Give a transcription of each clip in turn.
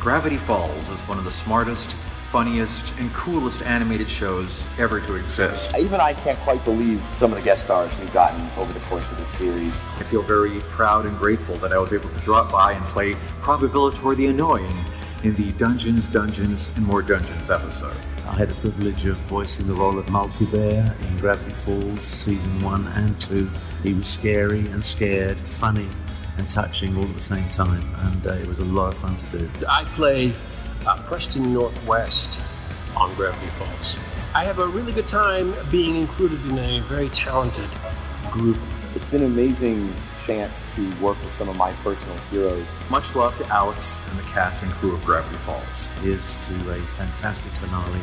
Gravity Falls is one of the smartest, funniest, and coolest animated shows ever to exist. Even I can't quite believe some of the guest stars we've gotten over the course of this series. I feel very proud and grateful that I was able to drop by and play Probabilitor the Annoying in the Dungeons, Dungeons, and More Dungeons episode. I had the privilege of voicing the role of Multi Bear in Gravity Falls season one and two. He was scary and scared, funny and touching all at the same time, and uh, it was a lot of fun to do. I play uh, Preston Northwest on Gravity Falls. I have a really good time being included in a very talented group. It's been an amazing chance to work with some of my personal heroes. Much love to Alex and the cast and crew of Gravity Falls. Here's to a fantastic finale.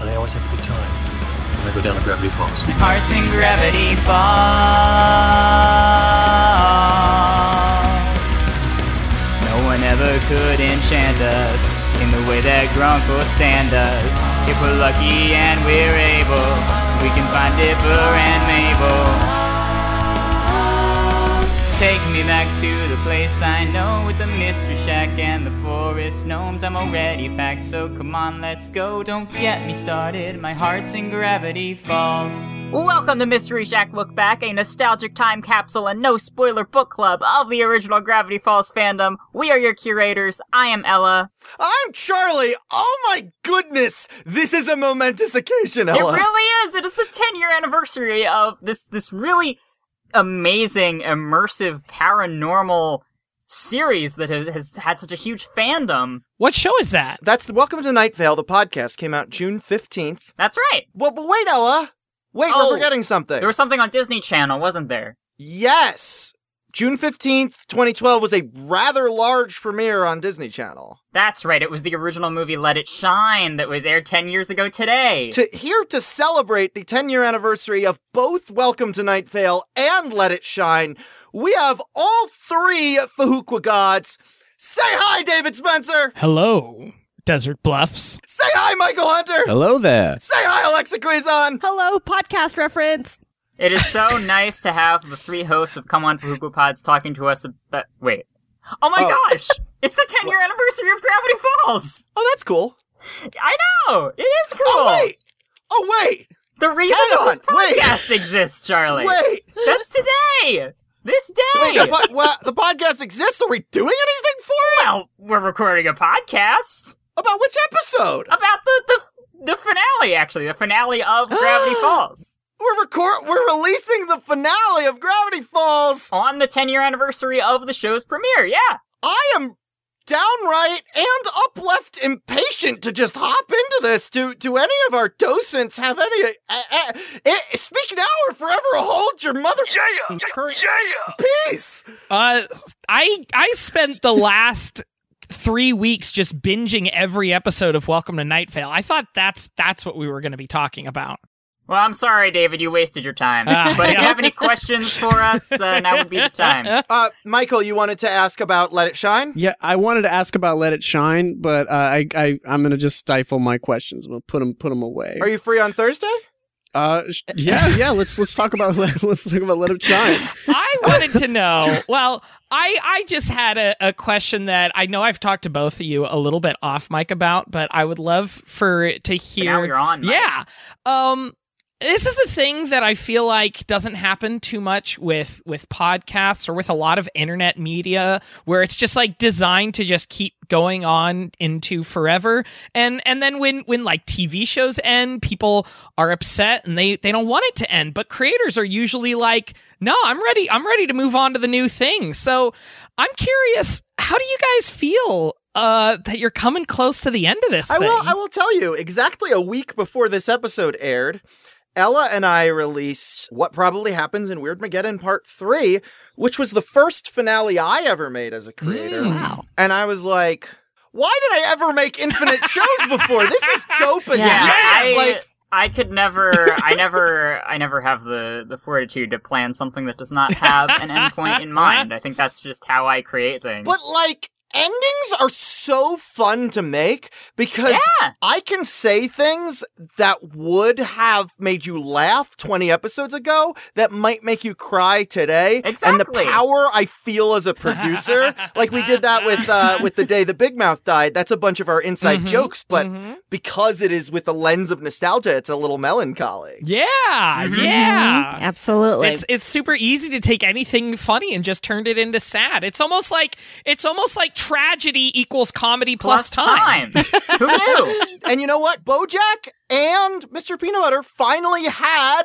And I always have a good time when I go down to Gravity Falls. Hearts in Gravity Falls. Could enchant us in the way that Grunkle Stan does. If we're lucky and we're able, we can find Dipper and Mabel. Take me back to the place I know with the mystery shack and the forest gnomes. I'm already packed, so come on, let's go. Don't get me started, my heart's in Gravity Falls. Welcome to Mystery Shack Look Back, a nostalgic time capsule and no spoiler book club of the original Gravity Falls fandom. We are your curators. I am Ella. I'm Charley. Oh my goodness, this is a momentous occasion, Ella. It really is. It is the 10 year anniversary of this this really amazing, immersive, paranormal series that has, has had such a huge fandom. What show is that? That's Welcome to Night Vale. The podcast came out June fifteenth. That's right. Well, but wait, Ella. Wait, Oh, we're forgetting something. There was something on Disney Channel, wasn't there? Yes, June fifteenth, twenty twelve was a rather large premiere on Disney Channel. That's right. It was the original movie Let It Shine that was aired 10 years ago today. To here to celebrate the ten year anniversary of both Welcome to Night Vale and Let It Shine, we have all three Fahukwa gods. Say hi, David Spencer. Hello, Desert Bluffs. Say hi, Michael Hunter. Hello there. Say hi, Alexa Quizon. Hello, podcast reference. It is so nice to have the three hosts of Come On Fhqwhpods talking to us about. Wait. Oh my Oh. gosh! It's the 10 year anniversary of Gravity Falls! Oh, that's cool. I know! It is cool! Oh wait. Oh wait. The reason Hang that this on, wait. podcast exists, Charley. Wait. That's today! This day! Wait. The, po- well, the podcast exists. Are we doing anything for it? well, we're recording a podcast About which episode? about the, the, the finale, actually. The finale of Gravity Falls. We're record. We're releasing the finale of Gravity Falls. On the 10 year anniversary of the show's premiere, yeah! I am downright and upleft impatient to just hop into this. Do do any of our docents have any? Uh, uh, uh, speak now or forever hold your mother. Yeah, yeah. Peace. Uh, I I spent the last three weeks just binging every episode of Welcome to Night Vale. I thought that's that's what we were going to be talking about. Well, I'm sorry, David, you wasted your time. Ah, but if you have any questions for us, uh, now would be the time. Uh, Michael, you wanted to ask about Let It Shine. Yeah, I wanted to ask about Let It Shine, but uh, I, I I'm gonna just stifle my questions. We'll put them put them away. Are you free on Thursday? Uh, yeah, yeah. Let's let's talk about let's talk about Let It Shine. I wanted to know. Well, I I just had a, a question that I know I've talked to both of you a little bit off mic about, but I would love for to hear. now you're on mic. Yeah. Um. This is a thing that I feel like doesn't happen too much with with podcasts or with a lot of internet media where it's just like designed to just keep going on into forever and and then when when like TV shows end people are upset and they they don't want it to end but creators are usually like no I'm ready I'm ready to move on to the new thing so I'm curious how do you guys feel uh that you're coming close to the end of this I thing will. I will tell you exactly a week before this episode aired. Ella and I released What Probably Happens in Weirdmageddon Part 3, which was the first finale I ever made as a creator. Mm. Wow. And I was like, why did I ever make infinite shows before? This is dope as Yeah, shit. I, Like, I could never, I never, I never have the the fortitude to plan something that does not have an endpoint in mind. I think that's just how I create things. but like, endings are so fun to make because Yeah. I can say things that would have made you laugh 20 episodes ago that might make you cry today. Exactly. And the power I feel as a producer, like we did that with uh, with the day the Big Mouth died. That's a bunch of our inside Mhm, jokes, but mhm. because it is with the lens of nostalgia, it's a little melancholy. Yeah, Mhm. yeah. Absolutely. It's it's super easy to take anything funny and just turn it into sad. It's almost like it's almost like tragedy equals comedy plus, time. Who knew? And you know what? Bojack and Mr. Peanut Butter finally had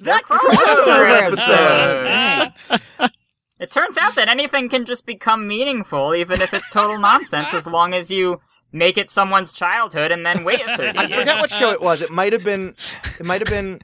that crossover crossover episode. It turns out that anything can just become meaningful, even if it's total nonsense, as long as you make it someone's childhood and then wait 30 I years. forget what show it was. It might have been. It might have been.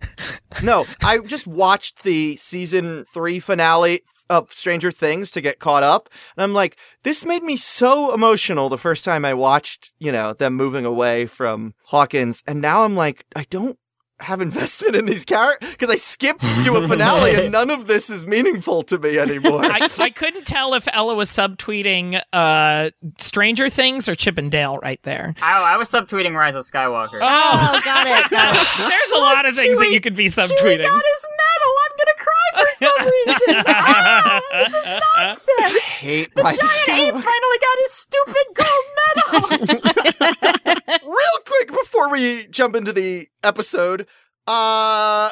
No, I just watched the season three finale of Stranger Things to get caught up, and I'm like, this made me so emotional the first time I watched. You know, them moving away from Hawkins, and now I'm like, I don't have investment in these characters because I skipped to a finale, and none of this is meaningful to me anymore. I, I couldn't tell if Ella was subtweeting uh, Stranger Things or Chip and Dale right there. I, I was subtweeting Rise of Skywalker. Oh, got it. Got it. there's a lot of things that you could be Chewie subtweeting. got his medal. I'm gonna cry for some reason. ah, this is nonsense. hate The Rise of giant ape finally got his stupid gold medal. Real quick before we jump into the episode, uh,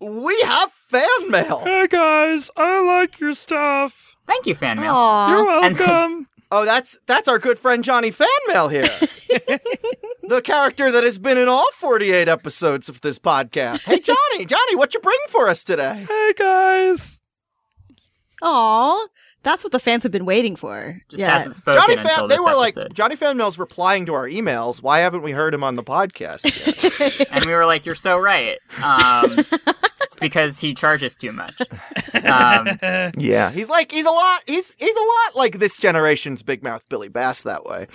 we have fan mail. Hey guys, I like your stuff. Thank you, fan mail. You're welcome. Oh, that's that's our good friend Johnny Fanmail here. the character that has been in all 48 episodes of this podcast. Hey Johnny, Johnny, what you bring for us today? hey guys. Aw. That's what the fans have been waiting for. Just yeah. hasn't spoken Johnny until Fan they this were like. Johnny Fan Mail's replying to our emails. Why haven't we heard him on the podcast yet? and we were like, "You're so right." Um, it's because he charges too much. Um, yeah, he's like he's a lot he's he's a lot like this generation's Big Mouth Billy Bass that way.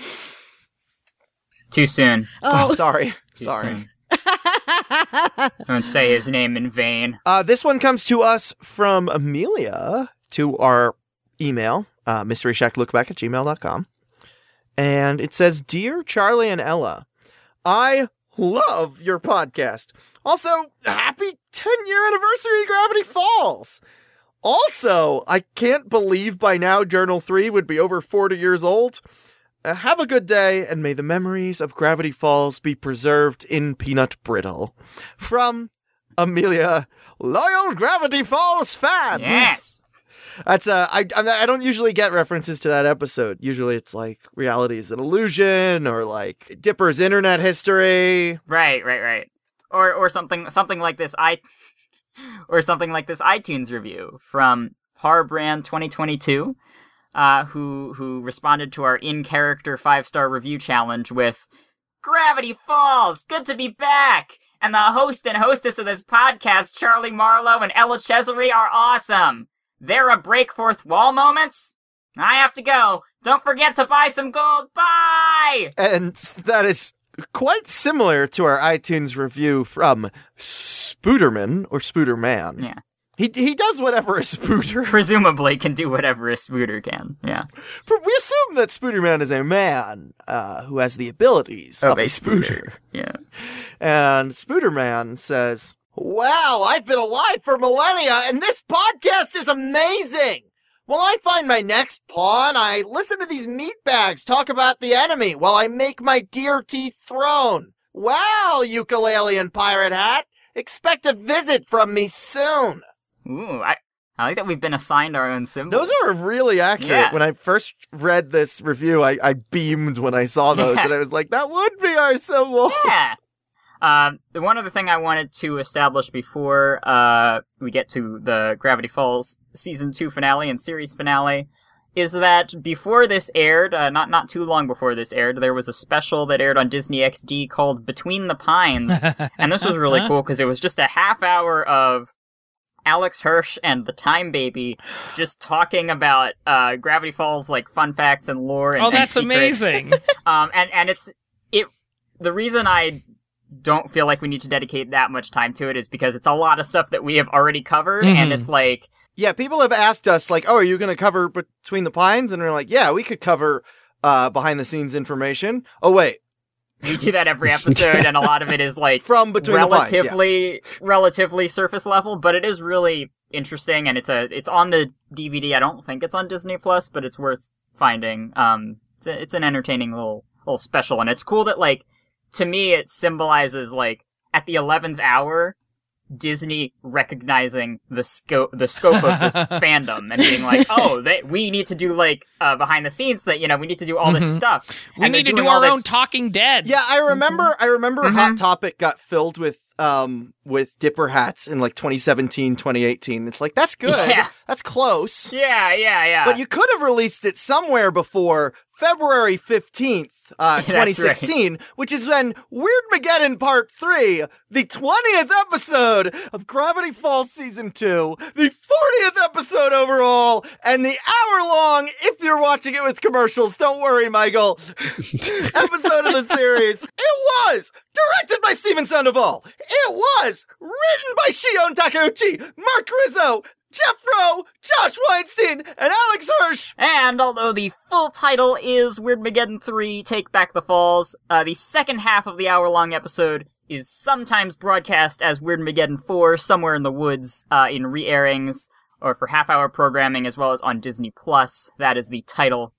too soon. Oh, Oh. sorry. Too Sorry. soon. I won't say his name in vain. Uh, this one comes to us from Amelia to our email, uh, mysteryshacklookback at gmail.com. And it says, Dear Charley and Ella, I love your podcast. Also, happy 10 year anniversary of Gravity Falls. Also, I can't believe by now Journal 3 would be over 40 years old. Uh, have a good day, and may the memories of Gravity Falls be preserved in peanut brittle. From Amelia, loyal Gravity Falls fan. Yes. That's uh, I I don't usually get references to that episode. Usually it's like reality is an illusion or like Dipper's internet history. Right, right, right. Or or something something like this i or something like this iTunes review from Harbrand 2022 uh who who responded to our in character 5-star review challenge with Gravity Falls, good to be back. And the host and hostess of this podcast, Charley Marlowe and Ella Chesley, are awesome. There are a break fourth wall moments. I have to go. Don't forget to buy some gold. Bye. And that is quite similar to our iTunes review from Spooderman or Spooderman. Yeah. He he does whatever a Spooder. Presumably can do whatever a spooter can. Yeah. We assume that Spooderman is a man uh, who has the abilities Of of a a Spooder. Yeah. And Spooderman says, Wow, I've been alive for millennia, and this podcast is amazing! While I find my next pawn, I listen to these meatbags talk about the enemy while I make my deer teeth throne. Well, ukulele and pirate hat! Expect a visit from me soon. Ooh, I, I like that we've been assigned our own symbol. Those are really accurate. Yeah. When I first read this review, I, I beamed when I saw those, Yeah. and I was like, that would be our symbol. Yeah. Um, the one other thing I wanted to establish before uh, we get to the Gravity Falls season two finale and series finale is that before this aired, uh, not not too long before this aired, there was a special that aired on Disney XD called Between the Pines, and this was really cool because it was just a half hour of Alex Hirsch and the Time Baby just talking about uh, Gravity Falls like fun facts and lore. And, Oh, that's secrets. amazing. Um, and and it's it. The reason I don't feel like we need to dedicate that much time to it is because it's a lot of stuff that we have already covered, and Mhm. it's like Yeah, people have asked us like, "Oh, are you going to cover Between the Pines?" And we're like, "Yeah, we could cover uh, behind the scenes information. Oh wait, We do that every episode, and a lot of it is like from between the lines. yeah. relatively relatively surface level, but it is really interesting, and it's a it's on the DVD. I don't think it's on Disney Plus, but it's worth finding. Um, it's a, it's an entertaining little little special, and it's cool that like to me it symbolizes like at the eleventh hour. Disney recognizing the scope the scope of this fandom and being like, oh, they, we need to do like uh, behind the scenes that you know we need to do all this Mhm. stuff. We And need to do our this- own Talking Dead. Yeah, I remember. I remember Mhm. Hot Topic got filled with um with dipper hats in like 2017, 2018. It's like that's good. Yeah. That's close. Yeah, yeah, yeah. But you could have released it somewhere before February 15th, uh, That's right. 2016, which is when Weird Mageddon Part 3, the 20th episode of Gravity Falls Season 2, the 40th episode overall, and the hour long, if you're watching it with commercials, don't worry, Michael, episode of the series. It was directed by Stephen Sandoval. It was written by Shion Takeuchi, Mark Rizzo, Jeff Rowe, Josh Weinstein, and Alex Hirsch. And although the full title is Weirdmageddon 3 Take Back the Falls, uh, the second half of the hour long episode is sometimes broadcast as Weirdmageddon 4 Somewhere in the Woods uh, in re airings or for half hour programming as well as on Disney Plus. That is the title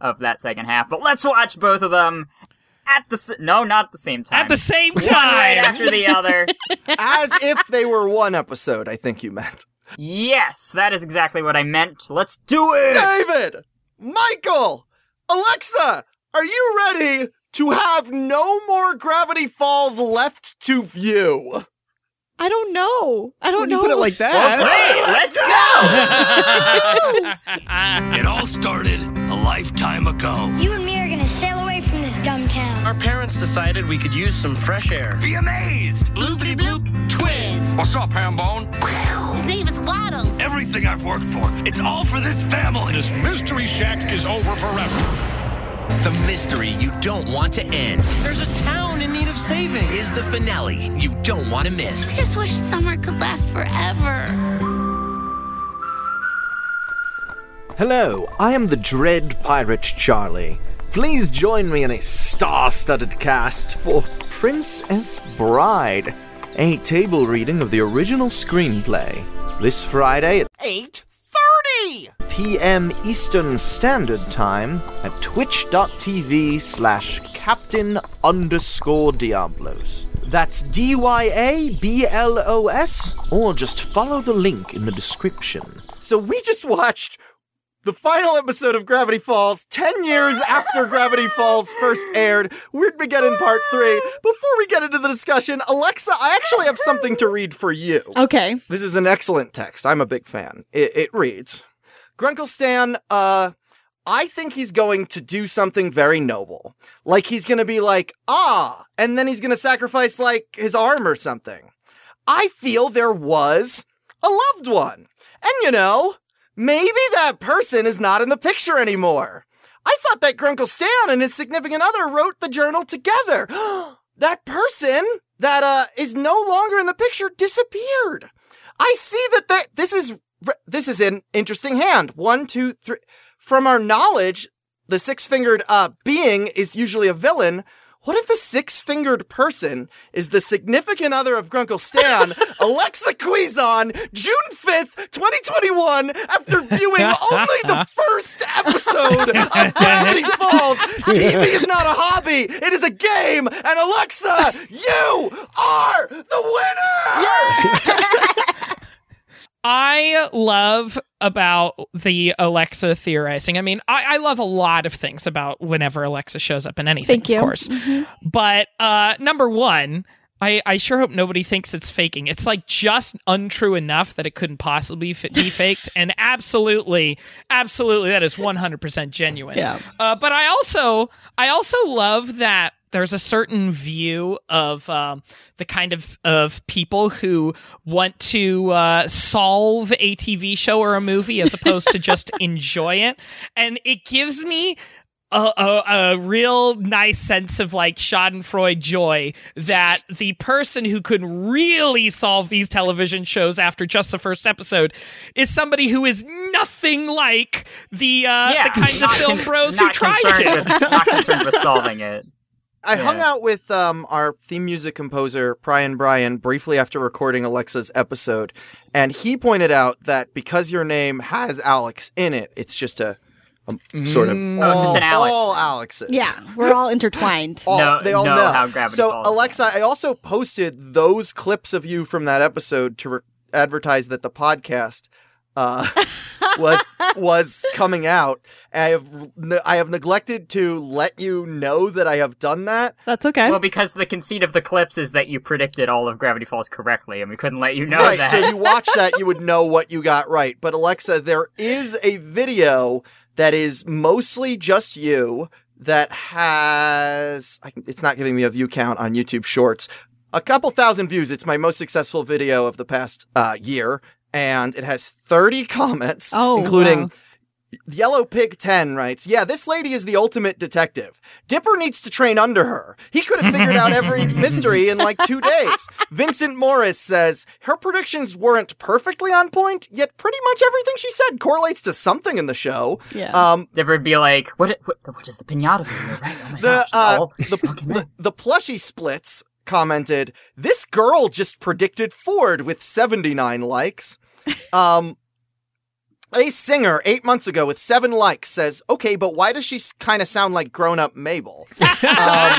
of that second half. But let's watch both of them at the no, not at the same time. At the same One right time. after the other. As if they were one episode, I think you meant. yes, that is exactly what I meant. Let's do it. David, Michael, Alexa, are you ready to have no more Gravity Falls left to view? I don't know. I don't When you know. put it like that. Great, let's go. It all started a lifetime ago. You and me Our parents decided we could use some fresh air. Be amazed! Bloopity bloop, twins. What's up, Hambone? His name is Waddles. Everything I've worked for, it's all for this family. This mystery shack is over forever. The mystery you don't want to end There's a town in need of saving. is the finale you don't want to miss. I just wish summer could last forever. Hello, I am the Dread Pirate Charley. Please join me in a star studded cast for Princess Bride, a table reading of the original screenplay. This Friday at 8.30! p.m. Eastern Standard Time at twitch.tv slash captain underscore Dyablos. That's D Y A B L O S, or just follow the link in the description. So we just watched the final episode of Gravity Falls 10 years after Gravity Falls first aired. Weirdmageddon Part 3. Before we get into the discussion, Alexa, I actually have something to read for you. Okay. This is an excellent text. I'm a big fan. It, it reads Grunkle Stan, uh, I think he's going to do something very noble. Like he's going to be like, ah, and then he's going to sacrifice like his arm or something. I feel there was a loved one. And you know, maybe that person is not in the picture anymore. I thought that Grunkle Stan and his significant other wrote the journal together. that person that uh is no longer in the picture disappeared. I see that that this is this is an interesting hand. One, two, three. From our knowledge, the six-fingered uh being is usually a villain. What if the six-fingered person is the significant other of Grunkle Stan, Alexa Quizon, June 5th, 2021, after viewing only the first episode of Gravity Falls? TV is not a hobby, it is a game, and Alexa, you are the winner! I love about the Alexa theorizing. I mean, I, I love a lot of things about whenever Alexa shows up in anything, of course. Mhm. But uh, number one, I, I sure hope nobody thinks it's faking. It's like just untrue enough that it couldn't possibly f- be faked, and absolutely, absolutely, that is one hundred percent genuine. Yeah. Uh, but I also, I also love that there's a certain view of um, the kind of of people who want to uh, solve a TV show or a movie as opposed to just enjoy it, and it gives me a, a, a real nice sense of like Schadenfreude joy that the person who could really solve these television shows after just the first episode is somebody who is nothing like the uh, Yeah, the kinds of film bros who try to. with- not concerned with solving it. I Yeah. hung out with um, our theme music composer, Brian Bryan, briefly after recording Alexa's episode, and he pointed out that because your name has Alex in it, it's just a, a sort of Mm. Oh, it's just an Alex. all Alexes. Yeah, we're all intertwined. All, No- they all know know. how Gravity so, Falls. Alexa, I also posted those clips of you from that episode to re- advertise that the podcast uh, was was coming out. I have I have neglected to let you know that I have done that. That's okay. Well, because the conceit of the clips is that you predicted all of Gravity Falls correctly, and we couldn't let you know right, that. so you watch that, you would know what you got right. But Alexa, there is a video that is mostly just you that has it's not giving me a view count on YouTube Shorts. A couple thousand views. It's my most successful video of the past uh, year, and it has 30 comments, Oh, including wow. Yellow Pig 10 writes, Yeah, this lady is the ultimate detective. Dipper needs to train under her. He could have figured out every mystery in like two days. Vincent Morris says, Her predictions weren't perfectly on point, yet pretty much everything she said correlates to something in the show. Yeah. Um, Dipper would be like, "What? What, what is the pinata doing? Right? Oh my the, gosh! uh, the, the, the plushie splits commented, This girl just predicted Ford with 79 likes. Um, a singer eight months ago with seven likes says, Okay, but why does she kind of sound like grown up Mabel? um,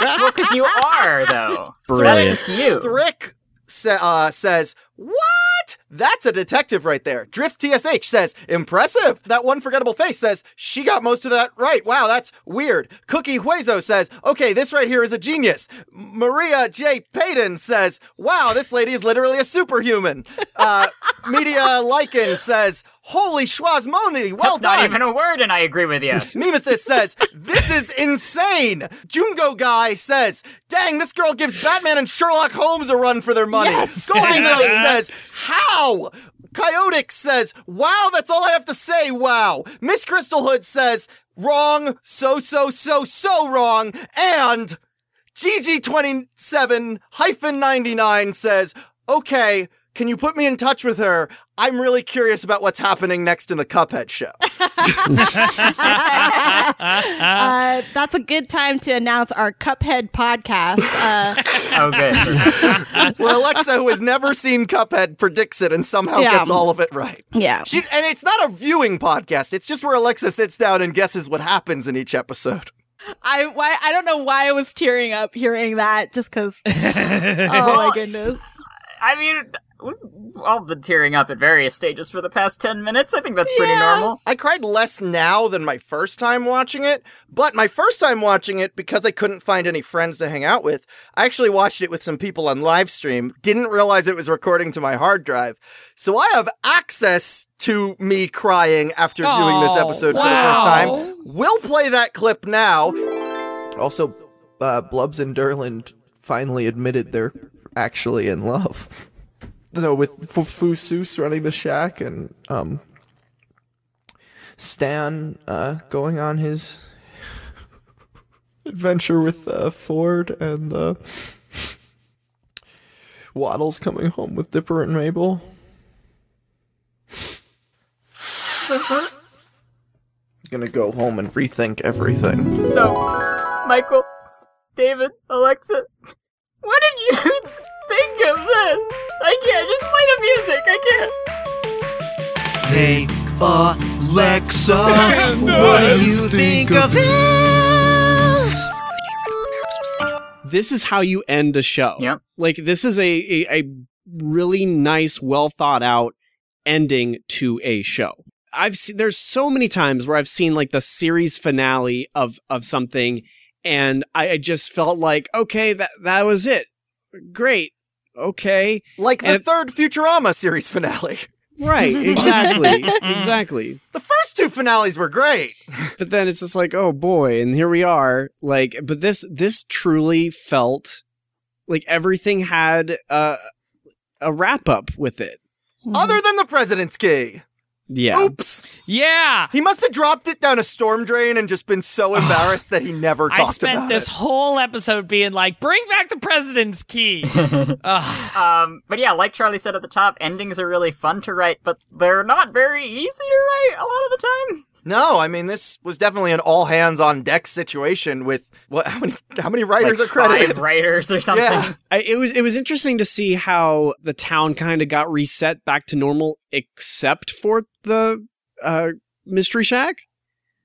well, because you are though. So Brilliant. That's just you. Thrick sa- uh, says, What? That's a detective right there. Drift TSH says, Impressive. That one forgettable face says, She got most of that right. Wow, that's weird. Cookie Huezo says, Okay, this right here is a genius. Maria J. Payton says, Wow, this lady is literally a superhuman. Uh, Media Lycan says, Holy schwazmoni, well That's done. not even a word, and I agree with you. Nemethus says, This is insane! Jungo Guy says, Dang, this girl gives Batman and Sherlock Holmes a run for their money. Yes. Golden Nose says, How? Coyotic says, Wow, that's all I have to say, wow. Miss Crystal Hood says, Wrong, so, so, so, so wrong. And GG27 hyphen 99 says, Okay, can you put me in touch with her? I'm really curious about what's happening next in the Cuphead show. uh, that's a good time to announce our Cuphead podcast. Uh, good. where Alexa, who has never seen Cuphead, predicts it and somehow Yeah. gets all of it right. yeah. She, and it's not a viewing podcast. It's just where Alexa sits down and guesses what happens in each episode. I why I don't know why I was tearing up hearing that just because. oh my goodness. I mean, we've all been tearing up at various stages for the past ten minutes. I think that's pretty Yeah. normal. I cried less now than my first time watching it, but my first time watching it, because I couldn't find any friends to hang out with, I actually watched it with some people on live stream, didn't realize it was recording to my hard drive. So I have access to me crying after viewing this Oh, episode for the first time. We'll play that clip now. Also, uh, Blubs and Durland finally admitted they're actually in love. No, with Fu Soos running the shack and um, Stan uh, going on his adventure with uh, Ford and uh, Waddles coming home with Dipper and Mabel. Gonna go home and rethink everything. So, Michael, David, Alexa, what did you think of this? I can't just play the music. I can't. Hey, Alexa, what do you think of this? This is how you end a show. Yep. Like this is a a, a really nice, well thought out ending to a show. I've seen there's so many times where I've seen like the series finale of of something, and I, I just felt like okay that that was it, great, okay, Like the And- third Futurama series finale. right, exactly, exactly. The first two finales were great. But then it's just like oh boy, and here we are. Like, but this this truly felt like everything had a a wrap up with it. Mm-hmm. Other than the President's Key. Yeah. Oops. Yeah. He must have dropped it down a storm drain and just been so embarrassed that he never talked about it. I spent this it. whole episode being like, "Bring back the president's key." Um, but yeah, like Charley said at the top, endings are really fun to write, but they're not very easy to write a lot of the time. No, I mean this was definitely an all hands on deck situation with what how many how many writers like are credited? Five writers or something. Yeah. I, it was it was interesting to see how the town kind of got reset back to normal, except for the uh, mystery shack.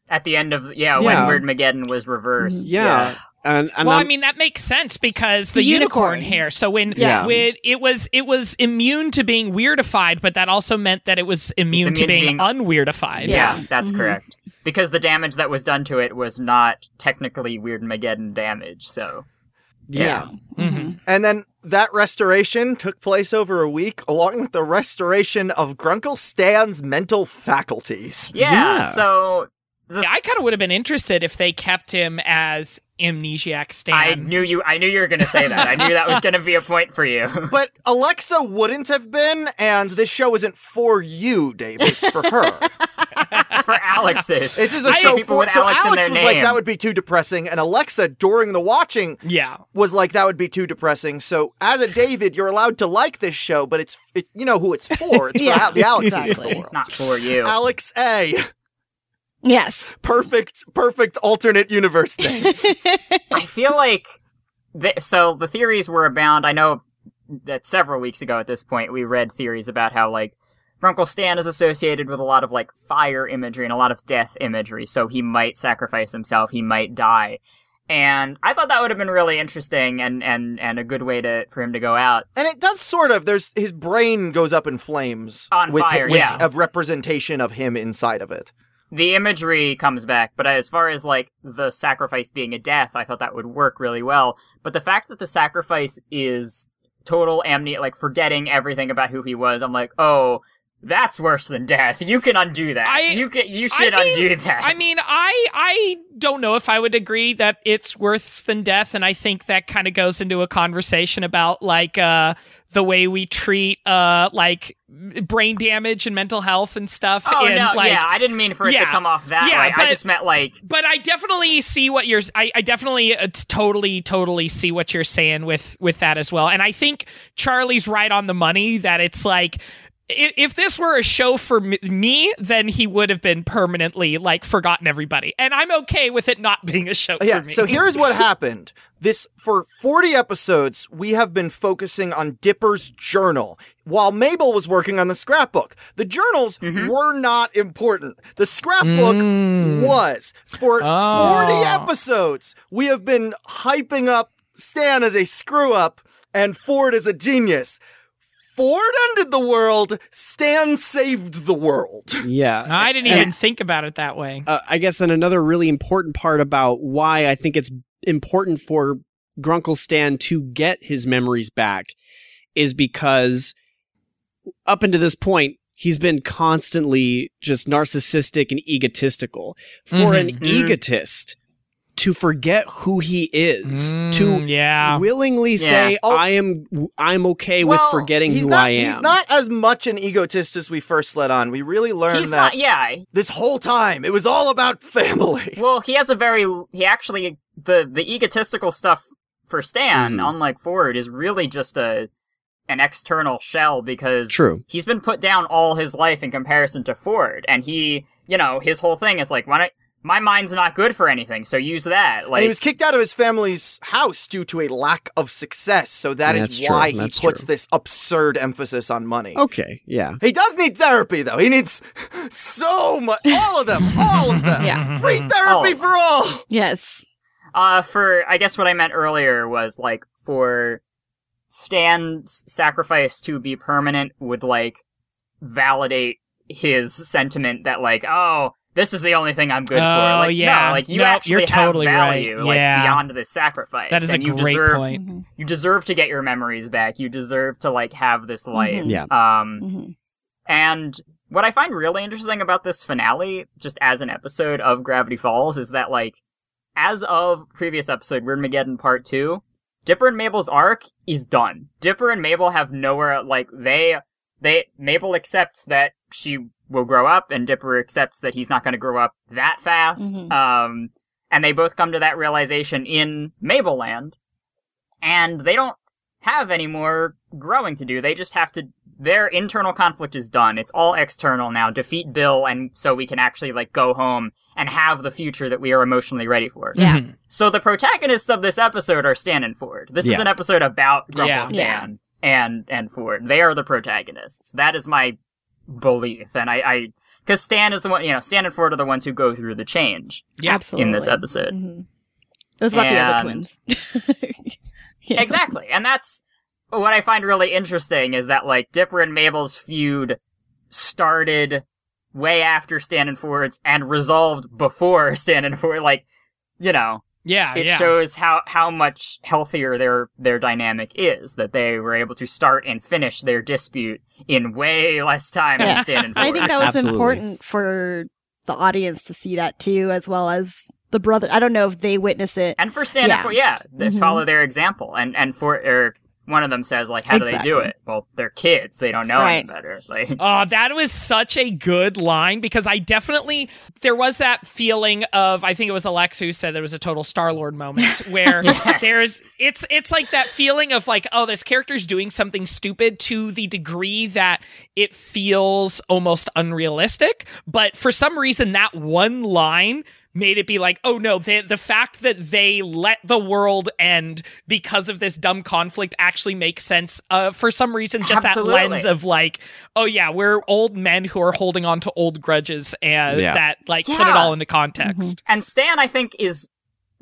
At the end of yeah, Yeah. when Weirdmageddon was reversed. Yeah, and, and well, I'm- I mean that makes sense because the, The unicorn. unicorn. hair. So when Yeah. when it was it was immune to being weirdified, but that also meant that it was immune, to immune to being, unweirdified. Yeah, Yeah. that's Mhm. correct. Because the damage that was done to it was not technically Weirdmageddon damage, so yeah. hmm And then that restoration took place over a week, along with the restoration of Grunkle Stan's mental faculties. yeah. Yeah. So the Yeah, I kind of would have been interested if they kept him as amnesiac Stan. I knew you. I knew you were going to say that. I knew that was going to be a point for you. But Alexa wouldn't have been, and this show isn't for you, Dave. It's for her. it's for Alex's. This is a I- show people for. with So Alex, Alex in was their like, that would be too depressing, and Alexa, during the watching, yeah. was like, that would be too depressing. So as a David, you're allowed to like this show, but it's it, you know who it's for. It's Yeah, for the Alexes exactly. of the world. It's not for you. Alex A. Yes. Perfect, perfect alternate universe thing. I feel like th- so the theories were abound. I know that several weeks ago at this point we read theories about how like Grunkle Stan is associated with a lot of like fire imagery and a lot of death imagery, so he might sacrifice himself, he might die. And I thought that would have been really interesting and, and, and a good way to for him to go out. And it does sort of. There's his brain goes up in flames On with, fire, with yeah. a representation of him inside of it. The imagery comes back, but as far as like the sacrifice being a death, I thought that would work really well. But the fact that the sacrifice is total amnesia, like forgetting everything about who he was, I'm like, oh, that's worse than death. You can undo that. I- you can, you should I mean- undo that. I mean, I I don't know if I would agree that it's worse than death, and I think that kind of goes into a conversation about like uh the way we treat uh like brain damage and mental health and stuff. oh and, no, like, yeah, I didn't mean for it to come off that Yeah, way. I just meant like but I definitely see what you're. I, I definitely uh, totally, totally see what you're saying with with that as well. And I think Charley's right on the money that it's like. I- If this were a show for me, then he would have been permanently like forgotten everybody, and I'm okay with it not being a show Yeah, for me. so here's what happened. This for 40 episodes, we have been focusing on Dipper's journal while Mabel was working on the scrapbook. The journals Mm-hmm. were not important. The scrapbook Mm. was. For Oh. 40 episodes, we have been hyping up Stan as a screw up and Ford as a genius. Ford ended the world, Stan saved the world. Yeah. I didn't And- even think about it that way. uh, I guess, and another really important part about why I think it's important for Grunkle Stan to get his memories back is because up until this point, he's been constantly just narcissistic and egotistical. For an Mhm. Mm-hmm. egotist to forget who he is, to Mm, yeah. willingly say, Oh. "I am, I'm okay with forgetting who not, I am." he's not as much an egotist as we first let on. We really learned he's that not. Yeah, this whole time it was all about family. Well, he has a very he actually the the egotistical stuff for Stan, Mhm. unlike Ford, is really just a an external shell because True. he's been put down all his life in comparison to Ford, and he, you know, his whole thing is like, why don't my mind's not good for anything, so use that. Like and he was kicked out of his family's house due to a lack of success. So that is That's true. why he That's puts true. this absurd emphasis on money. Okay, yeah. He does need therapy, though. He needs so much. All of them. All of them. Yeah. Free therapy Oh. for all. Yes. Uh, for I guess what I meant earlier was like for Stan's sacrifice to be permanent would like validate his sentiment that like oh this is the only thing I'm good for. Oh, Like yeah. no, like you No, actually you're totally have right. value like Yeah. beyond this sacrifice. That is a you great deserve, point. You deserve to get your memories back. You deserve to like have this life. Yeah. Um. Mhm. And what I find really interesting about this finale, just as an episode of Gravity Falls, is that like, as of previous episode, Weirdmageddon Part Two, Dipper and Mabel's arc is done. Dipper and Mabel have nowhere like they they Mabel accepts that she will grow up, and Dipper accepts that he's not going to grow up that fast. Mhm. Um, and they both come to that realization in Mabeland, and they don't have any more growing to do. They just have to. Their internal conflict is done. It's all external now. Defeat Bill, and so we can actually like go home and have the future that we are emotionally ready for. Yeah. Mhm. So the protagonists of this episode are Stan and Ford. This is an episode about Grumple Yeah. Stan and and Ford. They are the protagonists. That is my belief, and I, I because Stan is the one. You know, Stan and Ford are the ones who go through the change Yeah. Absolutely. in this episode. Mhm. It was about the other twins. Yeah. Exactly, and that's what I find really interesting is that like Dipper and Mabel's feud started way after Stan and Ford's and resolved before Stan and Ford. Like, you know, Yeah, it yeah. shows how how much healthier their their dynamic is that they were able to start and finish their dispute in way less time Yeah. than Stan and Ford. I think that was Absolutely. important for the audience to see that too, as well as the brother. I don't know if they witness it. and for Stan Yeah. and Ford, yeah, they Mhm. follow their example. And and for or one of them says like, "How do they do it?" Well, they're kids; they don't know any better. Like, Oh, that was such a good line because I definitely there was that feeling of I think it was Alex who said there was a total Star Lord moment where Yes. there's it's it's like that feeling of like oh this character's doing something stupid to the degree that it feels almost unrealistic, but for some reason that one line made it be like oh no the the fact that they let the world end because of this dumb conflict actually makes sense uh for some reason just Absolutely. that lens of like oh yeah we're old men who are holding on to old grudges and Yeah. that like put it all into context and Stan, I think, is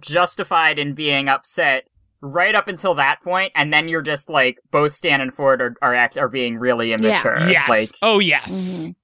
justified in being upset right up until that point, and then you're just like both Stan and Ford are are act are being really immature. yes Like, oh yes Mhm.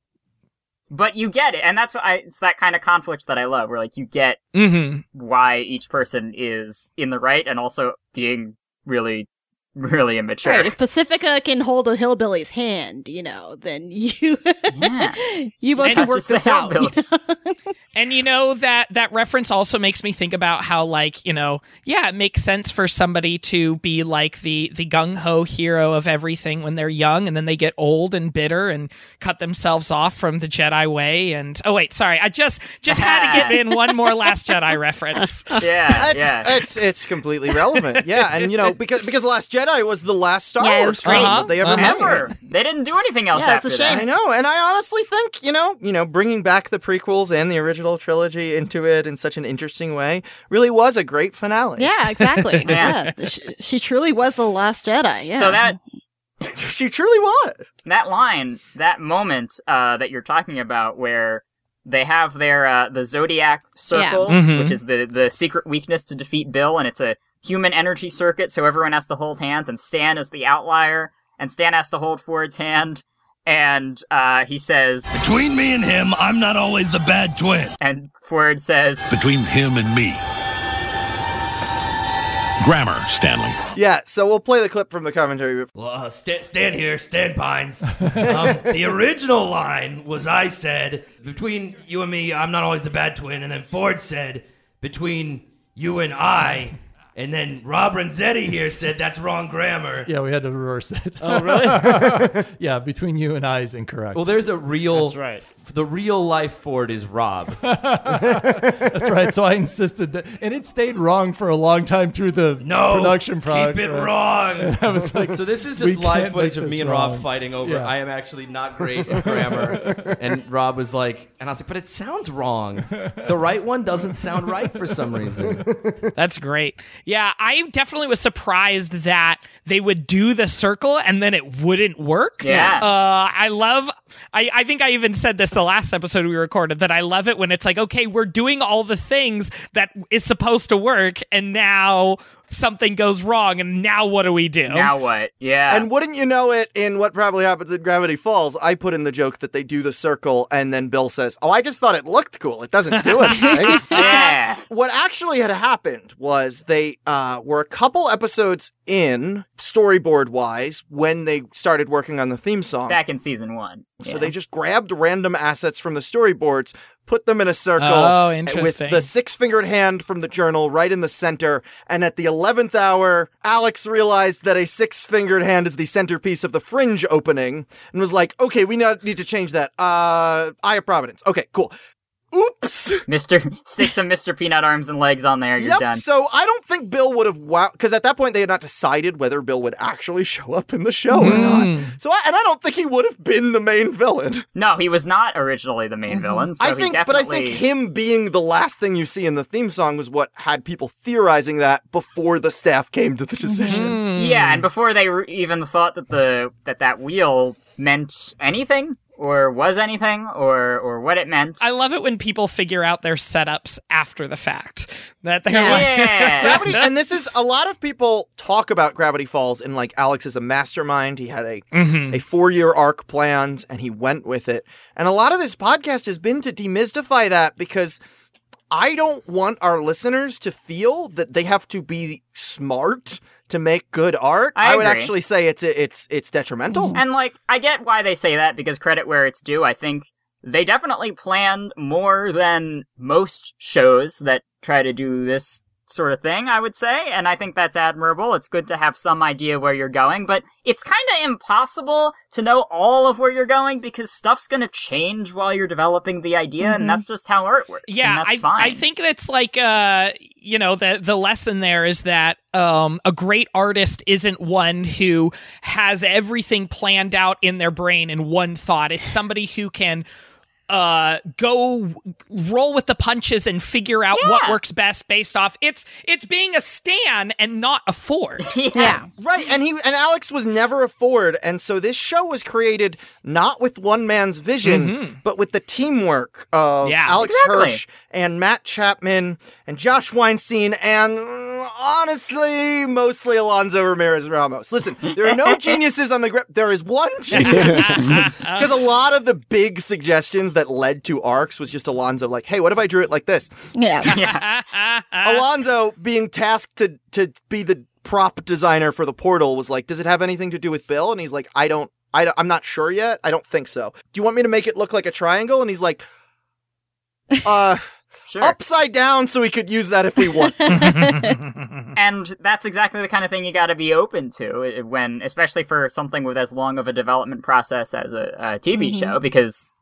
But you get it, and that's I. It's that kind of conflict that I love, where like you get mm-hmm why each person is in the right, and also being really, really immature. Right. If Pacifica can hold a hillbilly's hand, you know, then you Yeah. you both And can work the this out. you know? And you know that that reference also makes me think about how like, you know, yeah, it makes sense for somebody to be like the the gung ho hero of everything when they're young and then they get old and bitter and cut themselves off from the Jedi way and oh wait, sorry. I just just had to get in one more last Jedi reference. yeah, It's, yeah. it's it's completely relevant. Yeah, and you know because because Last Jedi was the last Star Yeah, Wars film. Uh-huh, that they ever uh-huh. made. Ever. They didn't do anything else Yeah, it's a shame. that. I know, and I honestly think you know, you know, bringing back the prequels and the original trilogy into it in such an interesting way really was a great finale. Yeah, exactly. Yeah. yeah. She, she truly was the last Jedi. Yeah. So that she truly was. that line, that moment uh, that you're talking about, where they have their uh, the Zodiac circle, Yeah. Mhm. which is the the secret weakness to defeat Bill, and it's a human energy circuit, so everyone has to hold hands, and Stan is the outlier, and Stan has to hold Ford's hand, and uh, he says, Between me and him, I'm not always the bad twin. and Ford says, Between him and me. Grammar, Stanley. Yeah, so we'll play the clip from the commentary. Well, uh, sta stand here, Stan Pines. Um, the original line was I said, between you and me, I'm not always the bad twin. And then Ford said, between you and I. And then Rob Renzetti here said, that's wrong grammar. Yeah, we had to reverse it. Oh, really? yeah, between you and I is incorrect. Well, there's a real. That's right. f- The real life Ford is Rob. That's right. So I insisted that, and it stayed wrong for a long time through the No, production process. keep process. it wrong. And I was like, So this is just live footage of me this and Rob fighting over. Yeah. I am actually not great at grammar, and Rob was like, and I was like, but it sounds wrong. The right one doesn't sound right for some reason. That's great. Yeah, I definitely was surprised that they would do the circle and then it wouldn't work. Yeah. Uh, I love. I, I think I even said this the last episode we recorded that I love it when it's like, okay, we're doing all the things that is supposed to work, and now something goes wrong, and now what do we do? now what? Yeah. And wouldn't you know it, in what probably happens in Gravity Falls, I put in the joke that they do the circle, and then Bill says, Oh, I just thought it looked cool. It doesn't do anything. yeah. what actually had happened was they uh, were a couple episodes in, storyboard wise, when they started working on the theme song. Back in season one. So they just grabbed random assets from the storyboards, put them in a circle Oh, with the six fingered hand from the journal right in the center. And at the 11th hour, Alex realized that a six fingered hand is the centerpiece of the fringe opening and was like, okay, we not- need to change that. Uh, Eye of Providence. Okay, cool. Oops. Mr. Stick some Mr. Peanut arms and legs on there. You're Yep. done. So I don't think Bill would have wow because at that point they had not decided whether Bill would actually show up in the show or not. So I, and I don't think he would have been the main villain. No, he was not originally the main villain. So Mm-hmm. I he think, definitely... but I think him being the last thing you see in the theme song was what had people theorizing that before the staff came to the decision. Yeah, and before they re- even thought that the that that wheel meant anything or was anything or or what it meant. I love it when people figure out their setups after the fact. That they're Yeah. like, Gravity, and this is a lot of people talk about Gravity Falls and like Alex is a mastermind. He had a Mhm. a four year arc planned and he went with it. And a lot of this podcast has been to demystify that because I don't want our listeners to feel that they have to be smart to make good art. I would actually say it's it's it's detrimental. And like, I get why they say that because credit where it's due. I think they definitely planned more than most shows that try to do this sort of thing, I would say. And I think that's admirable. It's good to have some idea where you're going, but it's kind of impossible to know all of where you're going because stuff's going to change while you're developing the idea. Mhm. And that's just how art works. and Yeah, that's I, fine. I think that's like uh you know the the lesson there is that um a great artist isn't one who has everything planned out in their brain in one thought. It's somebody who can uh go roll with the punches and figure out what works best based off it's it's being a stan and not a ford Yeah. Right, and he and Alex was never a Ford, and so this show was created not with one man's vision, Mhm. but with the teamwork of Yeah. Alex Exactly. Hirsch and Matt Chapman and Josh Weinstein and mm, honestly, mostly Alonso Ramirez Ramos. Listen, there are no geniuses on the grip. There is one genius because a lot of the big suggestions that led to arcs was just Alonso like, "Hey, what if I drew it like this?" Yeah. yeah. Alonso being tasked to to be the prop designer for the portal was like, "Does it have anything to do with Bill?" And he's like, "I don't, I don't I'm not sure yet. I don't think so. Do you want me to make it look like a triangle?" And he's like, "Uh, Sure. upside down, so we could use that if we want." and that's exactly the kind of thing you got to be open to uh, when especially for something with as long of a development process as a, a tv Mhm. show because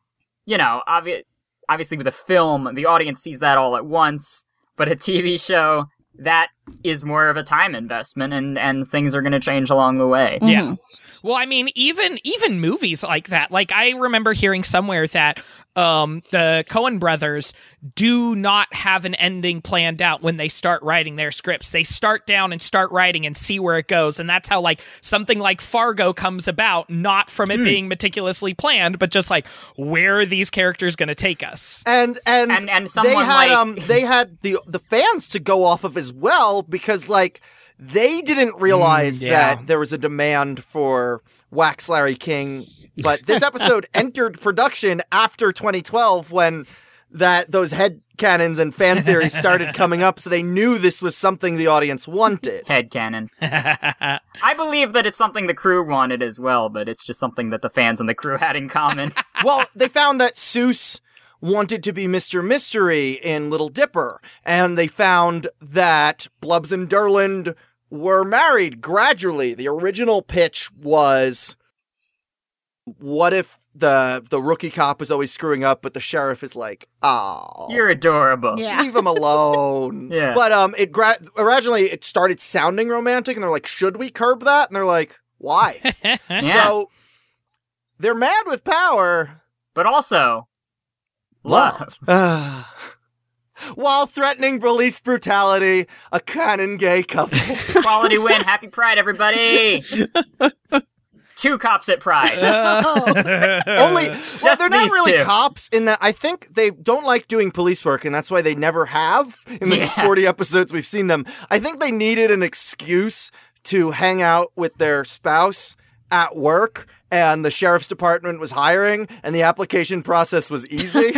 you know obvi- obviously with a film the audience sees that all at once but a tv show that is more of a time investment and and things are going to change along the way Yeah. Well, I mean, even even movies like that. Like I remember hearing somewhere that um, the Coen brothers do not have an ending planned out when they start writing their scripts. They start down and start writing and see where it goes, and that's how like something like Fargo comes about, not from it being meticulously planned, but just like where are these characters going to take us? and and And- and they had like- um they had the the fans to go off of as well because like they didn't realize Mm, yeah. that there was a demand for Wax Larry King, but this episode entered production after 2012 when that those head canons and fan theories started coming up, so they knew this was something the audience wanted. head canon i believe that it's something the crew wanted as well but it's just something that the fans and the crew had in common well, they found that Soos wanted to be Mr. Mystery in Little Dipper, and they found that Blubs and Durland were married gradually. The original pitch was what if the the rookie cop is always screwing up, but the sheriff is like, oh, you're adorable Yeah. leave him alone. Yeah. But um, it gra- originally it started sounding romantic, and they're like, should we curb that? And they're like, why? Yeah. So they're mad with power. but also love. Ah. While threatening police brutality, a canon gay couple. Quality win. Happy Pride, everybody. Two cops at Pride. Oh. Only, well, Just they're not these really two. cops in that I think they don't like doing police work, and that's why they never have in the Yeah. 40 episodes we've seen them. I think they needed an excuse to hang out with their spouse at work, and the sheriff's department was hiring, and the application process was easy.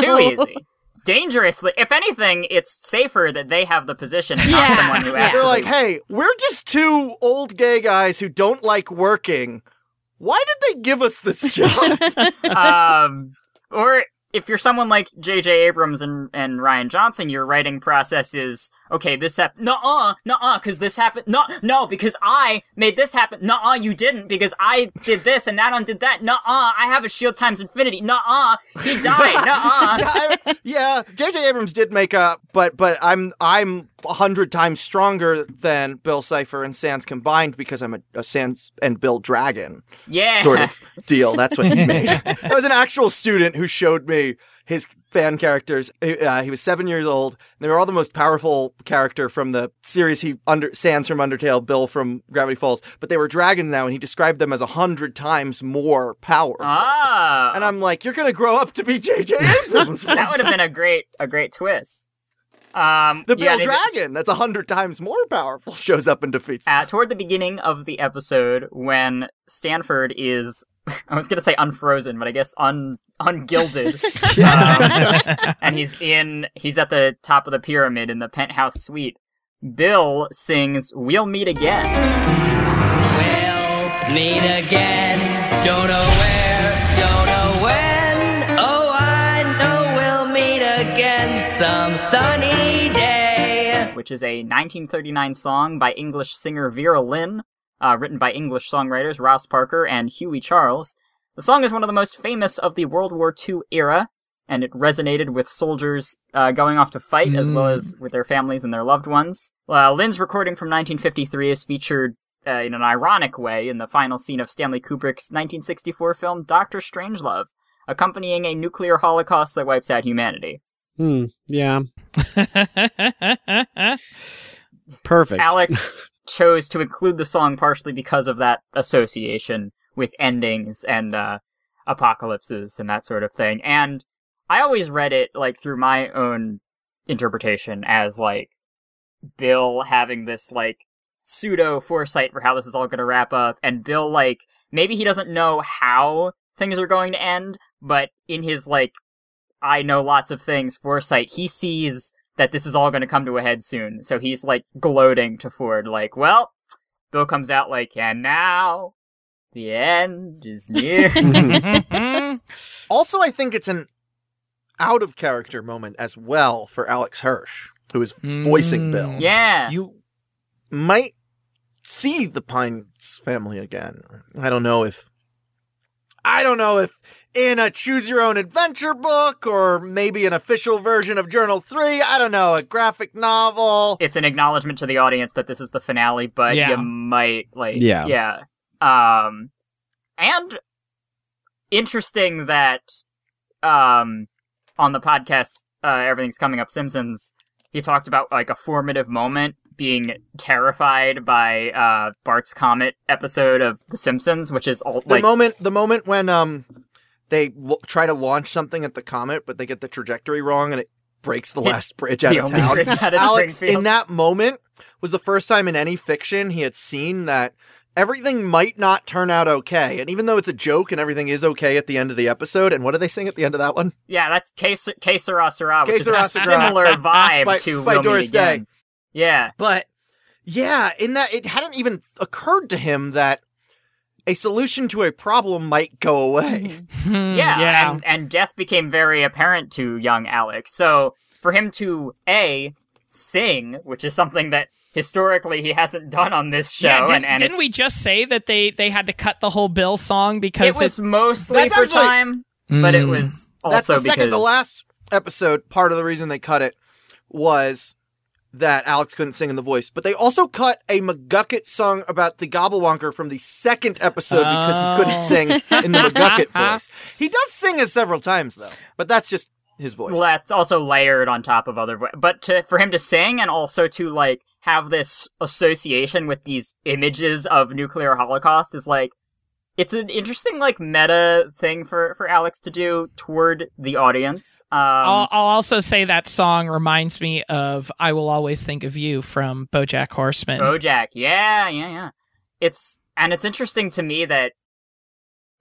Too easy. Dangerously. If anything, it's safer that they have the position and not Yeah. someone who Yeah. actually. They're like, hey, we're just two old gay guys who don't like working. Why did they give us this job? um, or if you're someone like J.J. Abrams and, and Rian Johnson, your writing process is okay. This happened. No, uh, no, uh, because this happened. No, no, because I made this happen. No, uh, you didn't because I did this and that undid that. No, uh, I have a shield times infinity. No, uh, he died. No, uh. yeah, I- yeah, J.J. Abrams did make a, but but I'm I'm hundred times stronger than Bill Cipher and Sans combined because I'm a, a Sans and Bill Dragon Yeah. sort of deal. That's what he made. that was an actual student who showed me his fan characters. Uh, he was seven years old. They were all the most powerful character from the series. He under Sans from Undertale, Bill from Gravity Falls, but they were dragons now, and he described them as a hundred times more powerful. Ah. And I'm like, you're gonna grow up to be J.J. Abrams. that would have been a great a great twist. Um, The Bill they- Dragon, that's a hundred times more powerful, shows up and defeats. uh, toward the beginning of the episode when Stanford is I was gonna say unfrozen, but I guess un ungilded. um, and he's in he's at the top of the pyramid in the penthouse suite. Bill sings We'll Meet Again. Meet again. Don't know where, some sunny day. which is a 1939 song by English singer Vera Lynn, uh, written by English songwriters Ross Parker and Hughie Charles. The song is one of the most famous of the World War II era, and it resonated with soldiers uh, going off to fight as well Mm. as with their families and their loved ones. Uh, Lynn's recording from 1953 is featured uh, in an ironic way in the final scene of Stanley Kubrick's 1964 film Doctor Strangelove, accompanying a nuclear holocaust that wipes out humanity. Hmm. Yeah. Perfect. Alex chose to include the song partially because of that association with endings and uh, apocalypses and that sort of thing. And I always read it like through my own interpretation as like Bill having this like pseudo foresight for how this is all going to wrap up, and Bill like maybe he doesn't know how things are going to end, but in his like I know lots of things foresight, he sees that this is all going to come to a head soon. So he's like gloating to Ford, like, well, Bill comes out like, and now the end is near. also, I think it's an out of character moment as well for Alex Hirsch, who is voicing Bill. Hmm, yeah. You might see the Pines family again. I don't know if I don't know if in a choose your own adventure book or maybe an official version of Journal 3, I don't know, a graphic novel. it's an acknowledgement to the audience that this is the finale, but Yeah. you might like Yeah. yeah. Um and interesting that um on the podcast uh everything's coming up Simpsons, he talked about like a formative moment being terrified by uh Bart's comet episode of The Simpsons, which is all The like moment the moment when um they l- try to launch something at the comet but they get the trajectory wrong and it breaks the last bridge out the of town. bridge out of Alex in that moment was the first time in any fiction he had seen that everything might not turn out okay. And even though it's a joke and everything is okay at the end of the episode, and what do they sing at the end of that one? Yeah, that's Que Que Sera Sera, which Que is a Sera similar vibe By- to by Doris Day. Again. Yeah. But yeah, in that it hadn't even occurred to him that a solution to a problem might go away. yeah, And, and death became very apparent to young Alex. So for him to a sing, which is something that historically he hasn't done on this show, Yeah, did, and, and didn't we just say that they they had to cut the whole Bill song because it was it- mostly for actually- time, but it Mm. was That's also the second because to last episode. Part of the reason they cut it was that Alex couldn't sing in the voice, but they also cut a McGucket song about the Gobblewonker from the second episode because he couldn't Oh. sing in the McGucket voice. He does sing it several times though, but that's just his voice. Well, that's also layered on top of other, vo- but to, for him to sing and also to like have this association with these images of nuclear holocaust is like, it's an interesting like meta thing for for Alex to do toward the audience. Um, I'll, I'll also say that song reminds me of "I Will Always Think of You" from BoJack Horseman. BoJack, yeah, yeah, yeah. It's and it's interesting to me that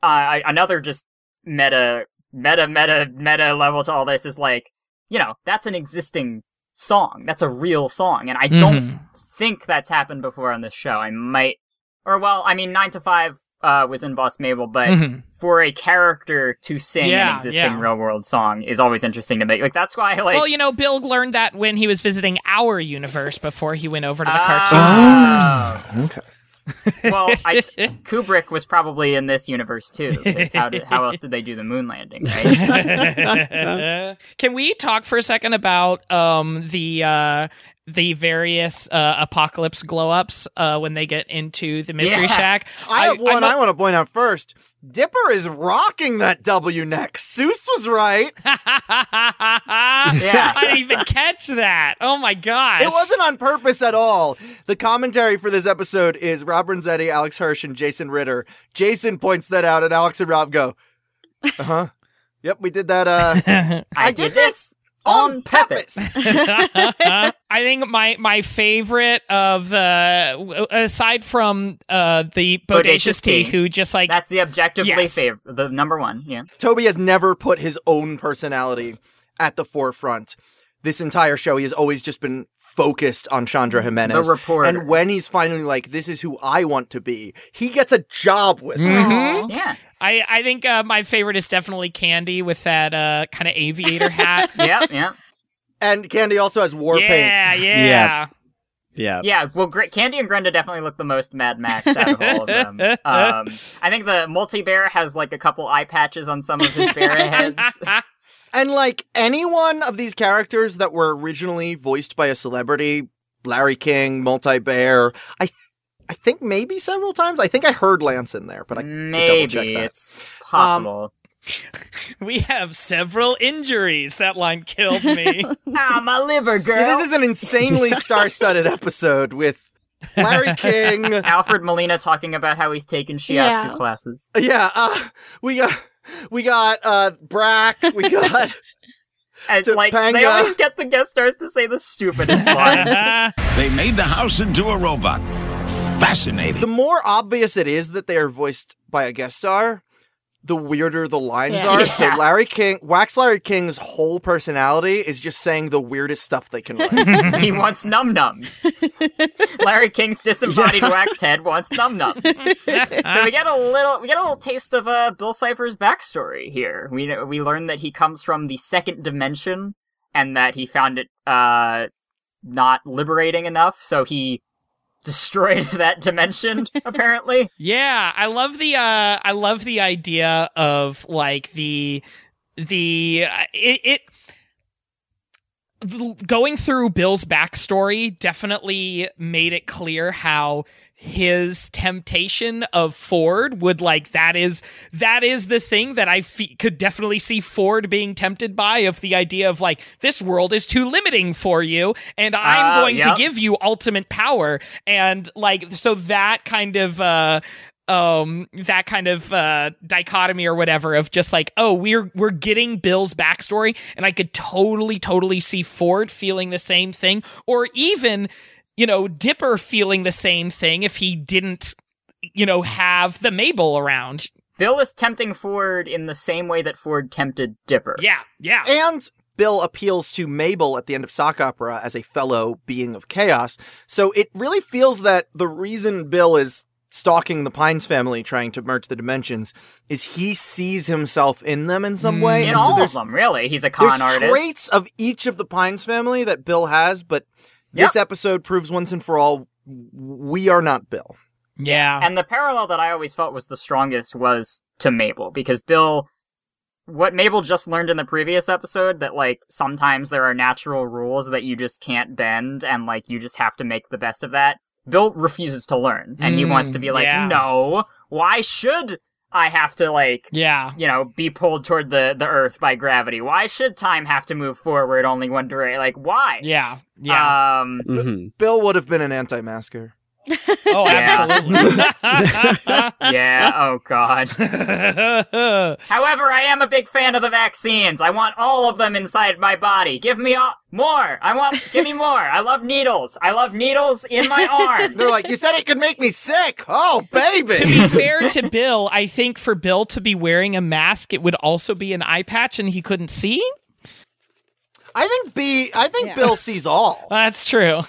uh, I, another just meta, meta, meta, meta level to all this is like, you know, that's an existing song. That's a real song, and I don't Mhm. think that's happened before on this show. I might, or well, I mean, Nine to Five uh, was in Boss Mabel, but Mhm. for a character to sing Yeah, an existing yeah. real world song is always interesting to me. Like that's why I like. well, you know, Bill learned that when he was visiting our universe before he went over to the Ah. cartoon universe. Okay. well, I, Kubrick was probably in this universe too. How, did, how else did they do the moon landing? Right? Can we talk for a second about um, the uh, the various uh, apocalypse glow ups uh, when they get into the mystery Yeah. shack? I have one I'm I want to point out first. Dipper is rocking that W neck. Soos was right. yeah. I didn't even catch that. Oh my gosh! It wasn't on purpose at all. The commentary for this episode is Rob Renzetti, Alex Hirsch, and Jason Ritter. Jason points that out, and Alex and Rob go, "Uh huh, yep, we did that. Uh, I did this on purpose. I think my my favorite of uh, aside from uh, the bodacious T, who just like that's the objectively Yes. favorite, the number one. Yeah. Toby has never put his own personality at the forefront. This entire show, he has always just been focused on Shandra Jimenez. The reporter. And when he's finally like, "This is who I want to be," he gets a job with it. Mhm. Yeah. I, I think uh, my favorite is definitely Candy with that uh, kind of aviator hat. yeah, yeah. And Candy also has war paint. Yeah, yeah. Yeah. Yeah, well, Gr- Candy and Grenda definitely look the most Mad Max out of all of them. Um, I think the multi bear has like a couple eye patches on some of his bear heads. And like any one of these characters that were originally voiced by a celebrity, Larry King, Multi Bear, I I think maybe several times. I think I heard Lance in there, but I could double check Maybe that. it's possible. We have several injuries. That line killed me. ah, my liver, girl. Yeah, this is an insanely star-studded episode with Larry King. Alfred Molina talking about how he's taken shiatsu Yeah. classes. Yeah, uh, we got we got uh Brack, we got And like they always get the guest stars to say the stupidest lines. They made the house into a robot. Fascinating. the more obvious it is that they are voiced by a guest star, the weirder the lines Yeah. are. So Larry King, Wax Larry King's whole personality is just saying the weirdest stuff they can write. he wants num nums. Larry King's disembodied Yeah. wax head wants num nums. so we get a little, we get a little taste of uh, Bill Cipher's backstory here. We we learn that he comes from the second dimension and that he found it uh not liberating enough, so he destroyed that dimension. apparently, Yeah, I love the uh I love the idea of like the the uh, it, it going through Bill's backstory definitely made it clear how his temptation of Ford would like that is that is the thing that I fe- could definitely see Ford being tempted by of the idea of like this world is too limiting for you and I'm Uh, going yep. to give you ultimate power and like so that kind of uh um that kind of uh dichotomy or whatever of just like oh we're we're getting bill's backstory and i could totally totally see ford feeling the same thing or even you know dipper feeling the same thing if he didn't you know have the mabel around Bill is tempting Ford in the same way that Ford tempted Dipper. yeah yeah and Bill appeals to Mabel at the end of sock opera as a fellow being of chaos. So it really feels that the reason Bill is stalking the Pines family trying to merge the dimensions is he sees himself in them in some way. In and so all of there's them, really. He's a con there's artist. traits of each of the Pines family that Bill has, but this episode proves once and for all we are not Bill. yeah And the parallel that I always felt was the strongest was to Mabel because Bill what Mabel just learned in the previous episode that like sometimes there are natural rules that you just can't bend and like you just have to make the best of that. Bill refuses to learn and he wants to be Mm, like, yeah. "No, why should I have to like yeah you know, be pulled toward the the earth by gravity? Why should time have to move forward only one direction? Like why?" yeah yeah Um Mm-hmm. Bill would have been an anti-masker. Oh Yeah. absolutely yeah, oh god. However, I am a big fan of the vaccines. I want all of them inside my body. Give me all- more. I want give me more. I love needles. I love needles in my arm. They're like, you said it could make me sick. Oh, baby. to be fair to Bill, I think for Bill to be wearing a mask, it would also be an eye patch and he couldn't see. I think B. I think Bill sees all. That's true.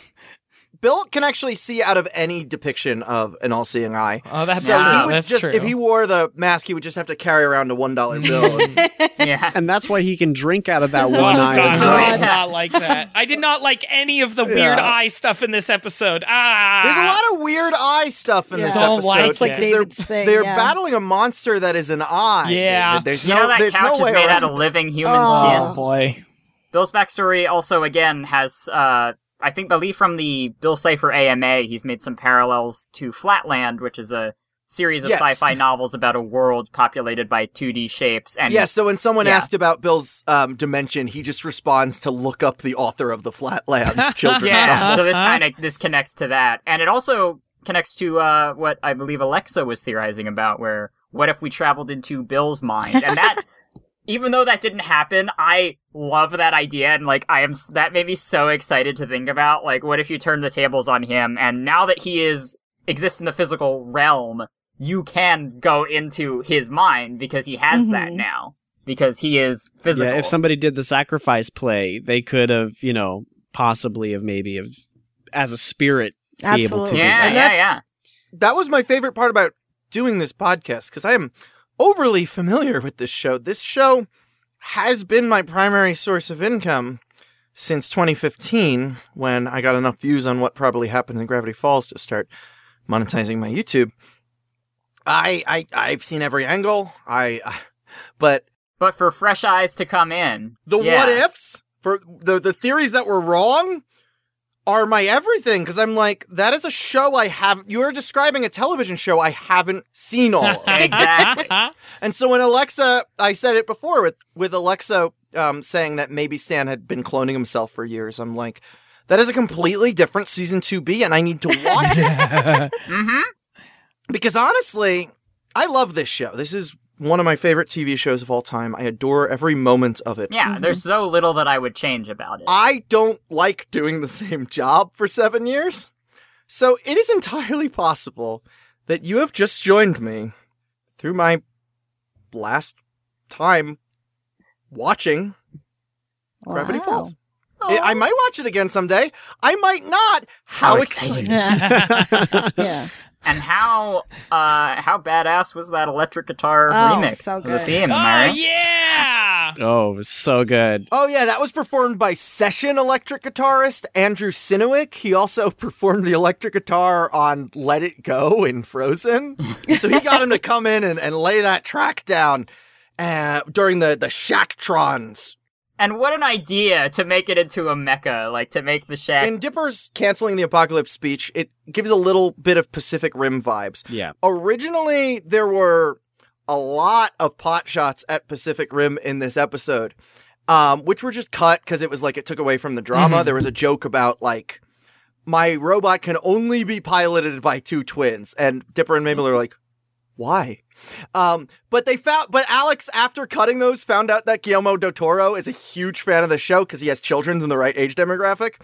Bill can actually see out of any depiction of an all-seeing eye. Oh, that's so true. he would That's just true. if he wore the mask, he would just have to carry around a one dollar bill. and- yeah. And that's why he can drink out of that Oh one eye. gosh, as I did not like that. I did not like any of the weird Yeah. eye stuff in this episode. Ah, There's a lot of weird eye stuff in this Don't episode. like like it. because they're, thing, they're yeah. battling a monster that is an eye. Yeah. David. There's You no, know that there's couch no is way made around. out of living human Oh. skin. Oh boy. Bill's backstory also again has uh I think believe from the Bill Cipher AMA, he's made some parallels to Flatland, which is a series of Yes. sci-fi novels about a world populated by 2D shapes and Yeah, so when someone Yeah. asked about Bill's um, dimension, he just responds to look up the author of the Flatland children's yeah, novel. so this kind of this connects to that, and it also connects to uh, what I believe Alexa was theorizing about, where what if we traveled into Bill's mind, and that. Even though that didn't happen, I love that idea, and like I am, that made me so excited to think about. Like, what if you turn the tables on him, and now that he is exists in the physical realm, you can go into his mind because he has that Mhm. now because he is physical. Yeah, if somebody did the sacrifice play, they could have, you know, possibly have maybe have as a spirit be able to Absolutely. do yeah, that. And yeah, yeah. that was my favorite part about doing this podcast because I am overly familiar with this show. This show has been my primary source of income since 2015 when I got enough views on what probably happened in Gravity Falls to start monetizing my YouTube. I I I've seen every angle. I but But for fresh eyes to come in, the yeah. what ifs for the the theories that were wrong are my everything because I'm like that is a show I have you are describing a television show I haven't seen all of. Exactly. and so when Alexa I said it before with with Alexa um, saying that maybe Stan had been cloning himself for years I'm like that is a completely different season 2B and I need to watch it mm-hmm. because honestly I love this show this is one of my favorite TV shows of all time I adore every moment of it Yeah, there's so little that I would change about it. I don't like doing the same job for seven years. So it is entirely possible that you have just joined me through my last time watching Gravity Falls. I I might watch it again someday. I might not. How, How exciting. exciting. yeah. And how uh how badass was that electric guitar Oh, remix so of the theme? Oh right? yeah. Oh, it was so good. Oh yeah, that was performed by session electric guitarist Andrew Sinewick. He also performed the electric guitar on Let It Go in Frozen. so he got him to come in and, and lay that track down uh, during the the Shacktrons. And what an idea to make it into a mecha, like to make the shack. In Dipper's canceling the apocalypse speech, it gives a little bit of Pacific Rim vibes. Yeah. Originally, there were a lot of pot shots at Pacific Rim in this episode, um, which were just cut because it was like it took away from the drama. Mhm. There was a joke about like my robot can only be piloted by two twins, and Dipper and Mabel are like, why? Um, but they found, but Alex, after cutting those, found out that Guillermo del Toro is a huge fan of the show because he has children in the right age demographic.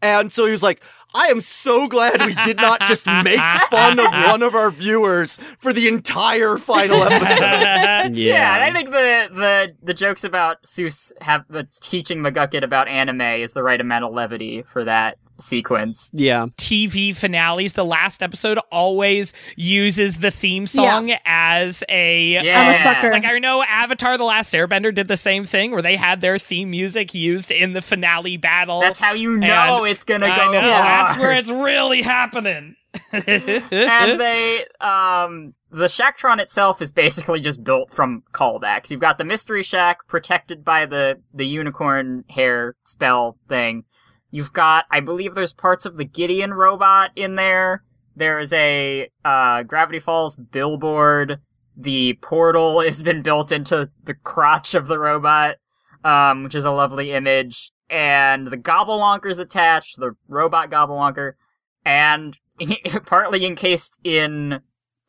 And so he was like, I am so glad we did not just make fun of one of our viewers for the entire final episode. yeah. and I think the the the jokes about Soos have uh, teaching McGucket about anime is the right amount of levity for that sequence. Yeah. TV finales, the last episode always uses the theme song as a. Yeah. I'm a sucker. Like I know Avatar: The Last Airbender did the same thing, where they had their theme music used in the finale battle. That's how you know And it's gonna I go know, That's where it's really happening. and they um the Shacktron itself is basically just built from callbacks. You've got the mystery shack protected by the the unicorn hair spell thing. You've got I believe there's parts of the Gideon robot in there. There is a uh Gravity Falls billboard. The portal has been built into the crotch of the robot, um, which is a lovely image. And the Gobblewonker's attached, the robot Gobblewonker and partly encased in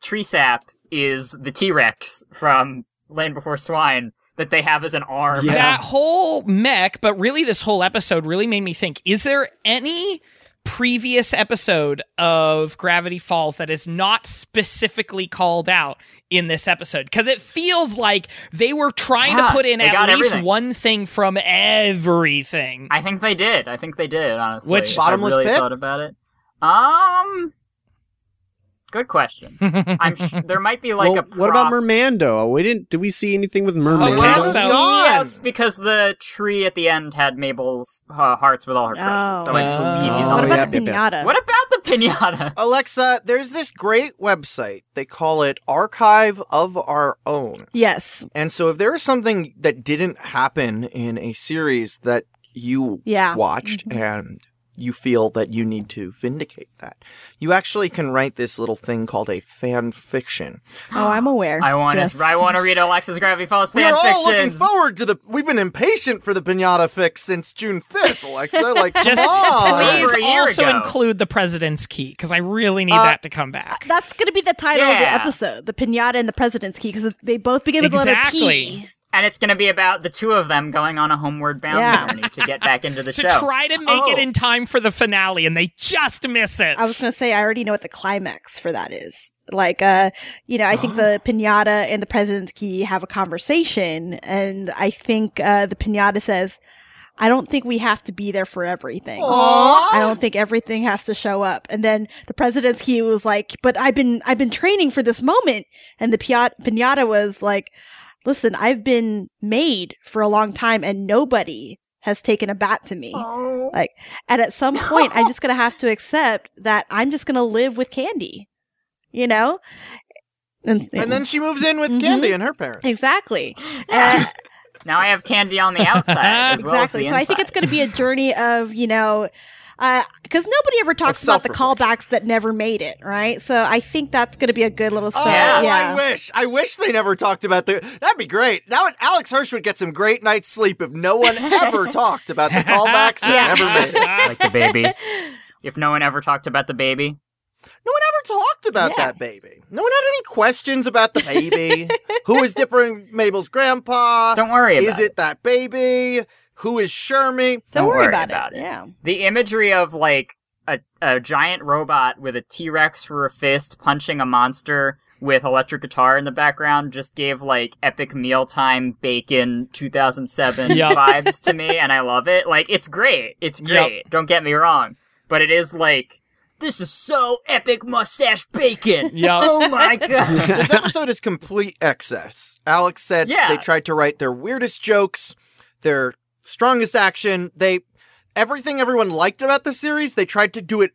tree sap is the T Rex from Land Before Swine that they have as an arm. That whole mech, but really this whole episode really made me think is there any previous episode of Gravity Falls that is not specifically called out in this episode? Because it feels like they were trying Yeah, to put in at least everything. one thing from everything. I think they did. I think they did, honestly. Which- I Bottomless really pit? thought about it. Um, good question. I'm sh- there might be like Well, a. Prop- what about Mermando? We didn't. Did we see anything with Mermando? Oh, Mermando? yes, because the tree at the end had Mabel's uh, hearts with all her precious. So I Oh. believe he's What on about the the pinata? What about the pinata? Alexa, there's this great website. They call it Archive of Our Own. Yes. And so if there is something that didn't happen in a series that you Yeah. watched and you feel that you need to vindicate that, you actually can write this little thing called a fan fiction. Oh, I'm aware. I want Yes. to. I want to read Alexa's Gravity Falls fan fiction. We're all looking forward to the. We've been impatient for the pinata fix since June fifth, Alexa. Like, come Just on. please a year also ago. include the president's key because I really need Uh, that to come back. That's going to be the title of the episode, the pinata and the president's key, because they both begin with the letter P. And it's going to be about the two of them going on a homeward bound Yeah. journey to get back into the to show. try to make it Oh. in time for the finale, and they just miss it. I was going to say, I already know what the climax for that is. Like, uh, you know, I think the pinata and the president's key have a conversation, and I think uh, the pinata says, I don't think we have to be there for everything. Aw. I don't think everything has to show up. And then the president's key was like, but I've been, I've been training for this moment. And the pinata was like, listen, I've been made for a long time and nobody has taken a bat to me. Like, and at some point, I'm just going to have to accept that I'm just going to live with candy, you know? And, And then she moves in with Mhm. Candy and her parents. Exactly. Uh, Now I have candy on the outside as well exactly. as the so I think it's going to be a journey of, you know, Uh, because nobody ever talks about the callbacks that never made it, right? So I think that's going to be a good little Oh, story. I wish. I wish they never talked about the. That'd be great. Now Alex Hirsch would get some great night's sleep if no one ever talked about the callbacks that Yeah. never made it. like the baby. If no one ever talked about the baby, No one ever talked about that baby. No one had any questions about the baby. Who is Dipper and Mabel's grandpa? Don't worry Is about it that baby? Who is Shermie? Don't, worry, about, about it. Yeah. the imagery of like a, a giant robot with a T Rex for a fist punching a monster with electric guitar in the background just gave like epic mealtime bacon 2007 Yup. vibes to me, and I love it. Like it's great, it's great. Don't get me wrong, but it is like. This is so epic mustache bacon. Yup. Oh my god. this episode is complete excess. Alex said Yeah. they tried to write their weirdest jokes, their strongest action. They everything everyone liked about the series, they tried to do it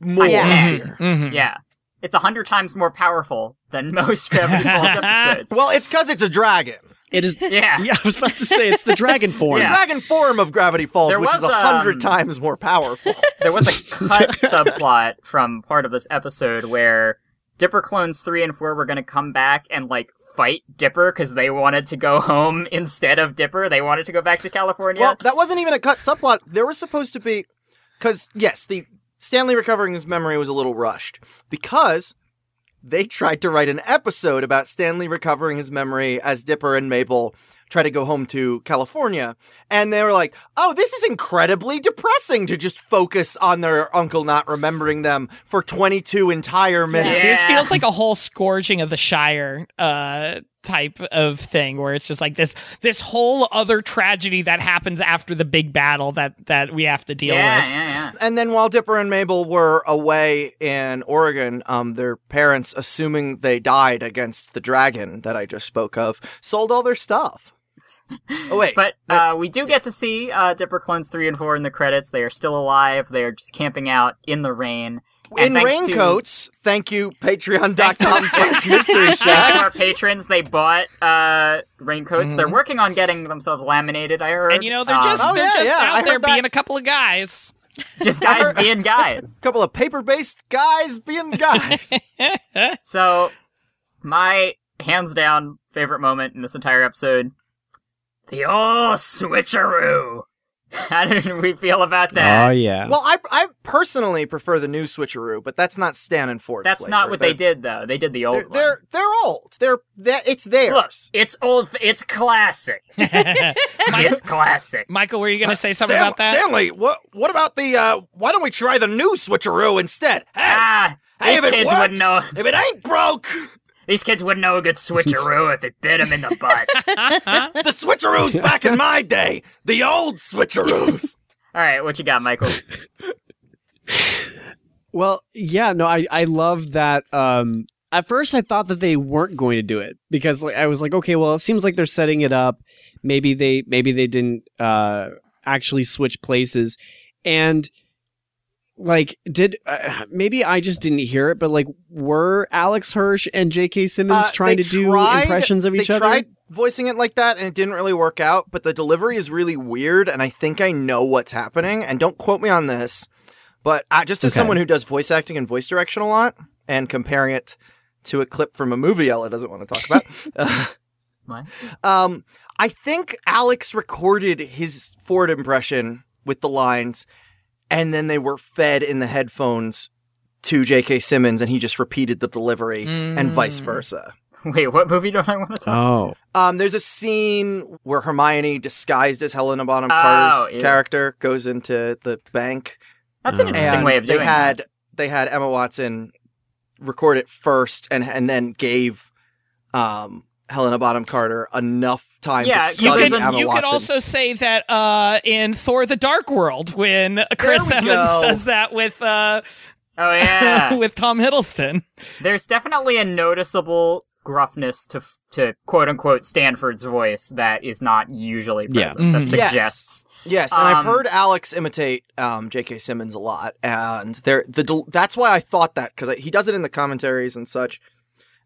more. Times here. 10. Yeah. It's a hundred times more powerful than most Gravity Falls episodes. Well, it's because it's a dragon. It is. Yeah. Yeah, I was about to say it's the dragon form. The dragon form of Gravity Falls, There which is a hundred um, times more powerful. There was a cut subplot from part of this episode where Dipper clones 3 and 4 were going to come back and like fight Dipper because they wanted to go home instead of Dipper. They wanted to go back to California. Well, that wasn't even a cut subplot. There was supposed to be, because yes, the Stanley recovering his memory was a little rushed because they tried to write an episode about Stanley recovering his memory as Dipper and Mabel try to go home to California, and they were like, "Oh, this is incredibly depressing to just focus on their uncle not remembering them for 22 entire minutes." This feels like a whole scouring of the Shire uh, type of thing, where it's just like this this whole other tragedy that happens after the big battle that that we have to deal with. And then while Dipper and Mabel were away in Oregon, um, their parents, assuming they died against the dragon that I just spoke of, sold all their stuff. Oh wait, But uh, we do get to see uh, Dipper clones 3 and 4 in the credits. They are still alive. They are just camping out in the rain. in And thanks to- raincoats. Thank you, Patreon.com slash Thanks mystery shack. our patrons, they bought uh, raincoats. They're working on getting themselves laminated. I heard, And you know they're Um, just Oh, they're yeah, just yeah, I out there heard that. being a couple of guys. just guys being guys. A couple of paper-based guys being guys. So, my hands down favorite moment in this entire episode, the old switcheroo. How did we feel about that? Oh yeah. well, I I personally prefer the new switcheroo, but that's not Stan and Ford's. That's flavor. not what they They're- did, though. They did the old They're, one. they're they're old. They're that it's theirs. Look, it's old. It's classic. it's classic. Michael, were you going to say something Stan- about that? Stanley, what what about the uh why don't we try the new switcheroo instead? Hey, Ah, hey, these if it kids works, wouldn't know. If it ain't broke, These kids wouldn't know a good switcheroo if it bit them in the butt. the switcheroos back in my day, the old switcheroos. All right, what you got, Michael? Well, yeah, no, I I love that. Um, at first, I thought that they weren't going to do it because like, I was like, okay, well, it seems like they're setting it up. Maybe they maybe they didn't uh, actually switch places, and like did uh, maybe I just didn't hear it, but like were Alex Hirsch and J.K. Simmons Uh, trying they to do impressions of each other? tried voicing it like that, and it didn't really work out. But the delivery is really weird, and I think I know what's happening. And don't quote me on this, but uh, just as Okay. someone who does voice acting and voice direction a lot, and comparing it to a clip from a movie Ella doesn't want to talk about. uh, um, I think Alex recorded his Ford impression with the lines, and then they were fed in the headphones to J.K. Simmons, and he just repeated the delivery, and vice versa. Wait, what movie do I want to talk? Oh, Um, there's a scene where Hermione, disguised as Helena Bonham Oh, Carter's yeah. character, goes into the bank. That's an interesting and way of they doing had that. they had Emma Watson record it first, and and then gave um, Helena Bonham Carter enough time Yeah, to you study could- Emma you Watson. could also say that uh, in Thor: The Dark World, when Chris Evans go. does that with uh, Oh yeah. with Tom Hiddleston. There's definitely a noticeable gruffness to to quote unquote Stanford's voice that is not usually Yeah. present. That Mhm. Yes. suggests. Yes, and I've Um, heard Alex imitate um, J.K. Simmons a lot, and there the that's why I thought that because he does it in the commentaries and such,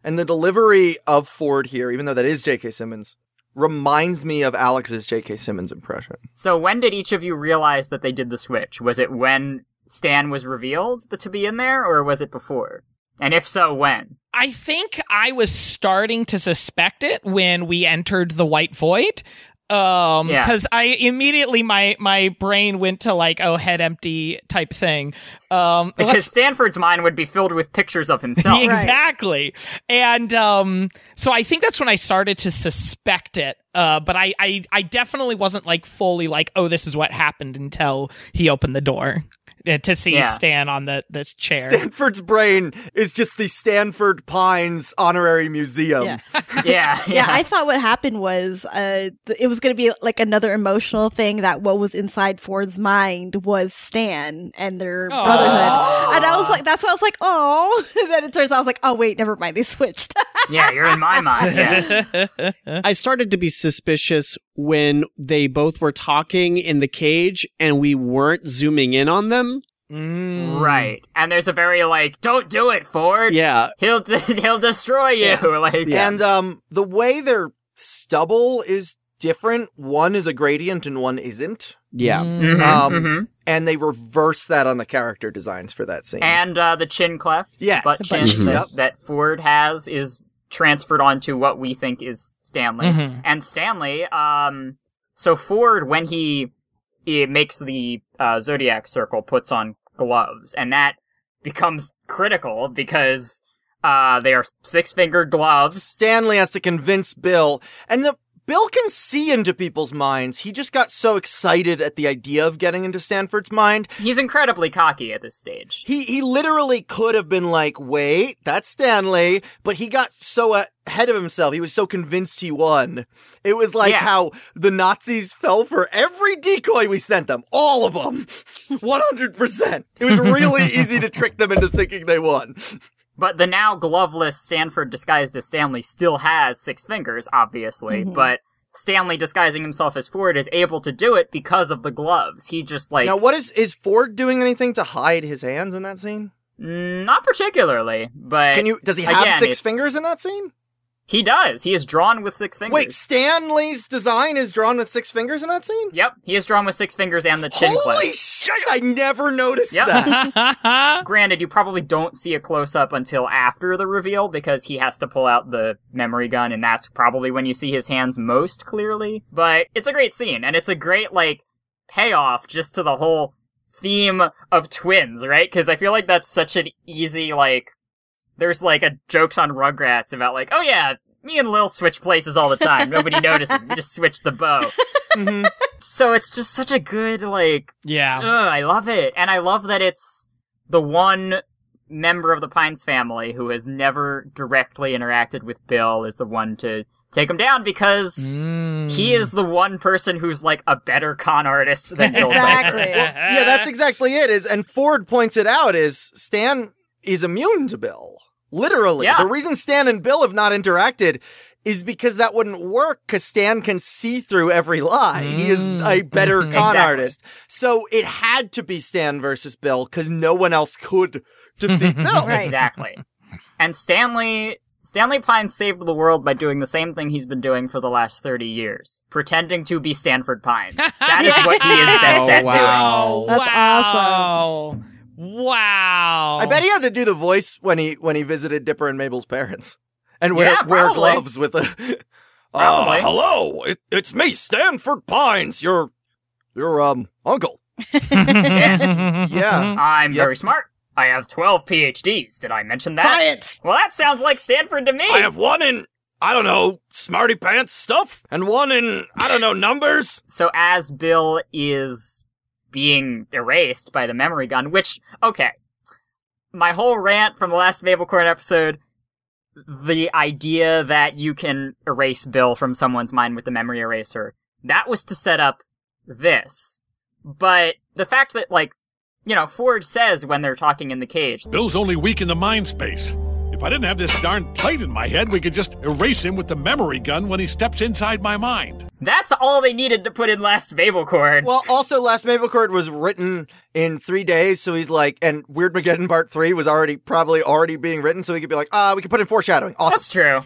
and the delivery of Ford here, even though that is J.K. Simmons, reminds me of Alex's J.K. Simmons impression. So when did each of you realize that they did the switch? Was it when Stan was revealed to be in there, or was it before? And if so, when? I think I was starting to suspect it when we entered the White Void. Um, Yeah. because I immediately my my brain went to like oh head empty type thing. Um, Because let's- Stanford's mind would be filled with pictures of himself. exactly. And um, so I think that's when I started to suspect it. Uh, but I, I, I definitely wasn't like fully like, oh, this is what happened until he opened the door to see Yeah. Stan on the, the chair. Stanford's brain is just the Stanford Pines Honorary Museum. Yeah. yeah, yeah, I thought what happened was uh, th- it was going to be like another emotional thing that what was inside Ford's mind was Stan and their brotherhood. And I was like, that's why I was like, oh. then it turns out I was like, oh, wait, never mind. They switched. yeah, you're in my mind. Yeah. I started to be suspicious when they both were talking in the cage and we weren't zooming in on them. Right. And there's a very like, don't do it, Ford. Yeah. He'll d- he'll destroy you. Like And um, the way their stubble is different. One is a gradient and one isn't. Yeah. Mhm, Um, mhm. and they reverse that on the character designs for that scene. And uh, the chin clef, Yes. butt chin butt chin. that, Yep. that Ford has is transferred onto what we think is Stanley. Mhm. And Stanley, um, so Ford when he, he makes the uh, zodiac circle, puts on gloves, and that becomes critical because uh, they are six fingered gloves. Stanley has to convince Bill, and the Bill can see into people's minds. He just got so excited at the idea of getting into Stanford's mind. He's incredibly cocky at this stage. He he literally could have been like, "Wait, that's Stanley," but he got so ahead of himself. He was so convinced he won. It was like Yeah. how the Nazis fell for every decoy we sent them, all of them, one hundred percent. It was really easy to trick them into thinking they won. But the now gloveless Stanford disguised as Stanley still has six fingers, obviously, Mhm. but Stanley disguising himself as Ford is able to do it because of the gloves. He just like now, what is is Ford doing anything to hide his hands in that scene? Not particularly, but Can you? Does he have again, six fingers in that scene? He does. He is drawn with six fingers. Wait, Stanley's design is drawn with six fingers in that scene? Yep, he is drawn with six fingers and the chin Holy clef. shit! I never noticed Yep. that. Granted, you probably don't see a close up until after the reveal because he has to pull out the memory gun, and that's probably when you see his hands most clearly. But it's a great scene, and it's a great, like, payoff just to the whole theme of twins, right? Because I feel like that's such an easy, like, there's like a jokes on Rugrats about, like, oh yeah, me and Lil switch places all the time. Nobody notices. We just switch the bow. Mm-hmm. So it's just such a good, like, Yeah. Ugh, I love it. And I love that it's the one member of the Pines family who has never directly interacted with Bill is the one to take him down because mm. he is the one person who's like a better con artist than Bill Exactly. Well, yeah, that's exactly it. Is and Ford points it out is Stan is immune to Bill. Literally, Yeah. the reason Stan and Bill have not interacted is because that wouldn't work. Because Stan can see through every lie. He is mm. a better con Exactly. artist. So it had to be Stan versus Bill because no one else could defeat Bill. Exactly. And Stanley Stanley Pine saved the world by doing the same thing he's been doing for the last 30 years, pretending to be Stanford Pines. That is what he is best Oh, at wow. That's wow. Wow. I bet he had to do the voice when he when he visited Dipper and Mabel's parents, and wear Yeah, wear gloves with a. Probably. Uh, hello, it, it's me, Stanford Pines, your your um uncle. Yeah. Yeah. I'm Yep. very smart. I have 12 PhDs. Did I mention that? Science. Well, that sounds like Stanford to me. I have one in I don't know smarty pants stuff, and one in I don't know numbers. So as Bill is being erased by the memory gun, which, okay, my whole rant from the last Mabelcorn episode, the idea that you can erase Bill from someone's mind with the memory eraser, that was to set up this. But the fact that, like, you know, Ford says when they're talking in the cage, Bill's only weak in the mind space. If I didn't have this darn plate in my head, we could just erase him with the memory gun when he steps inside my mind. That's all they needed to put in last Mabelcorn. Well, also last Mabelcorn was written in three days, so he's like, and Weirdmageddon Part Three was already probably already being written, so he could be like, ah, we could put in foreshadowing. Awesome. That's true.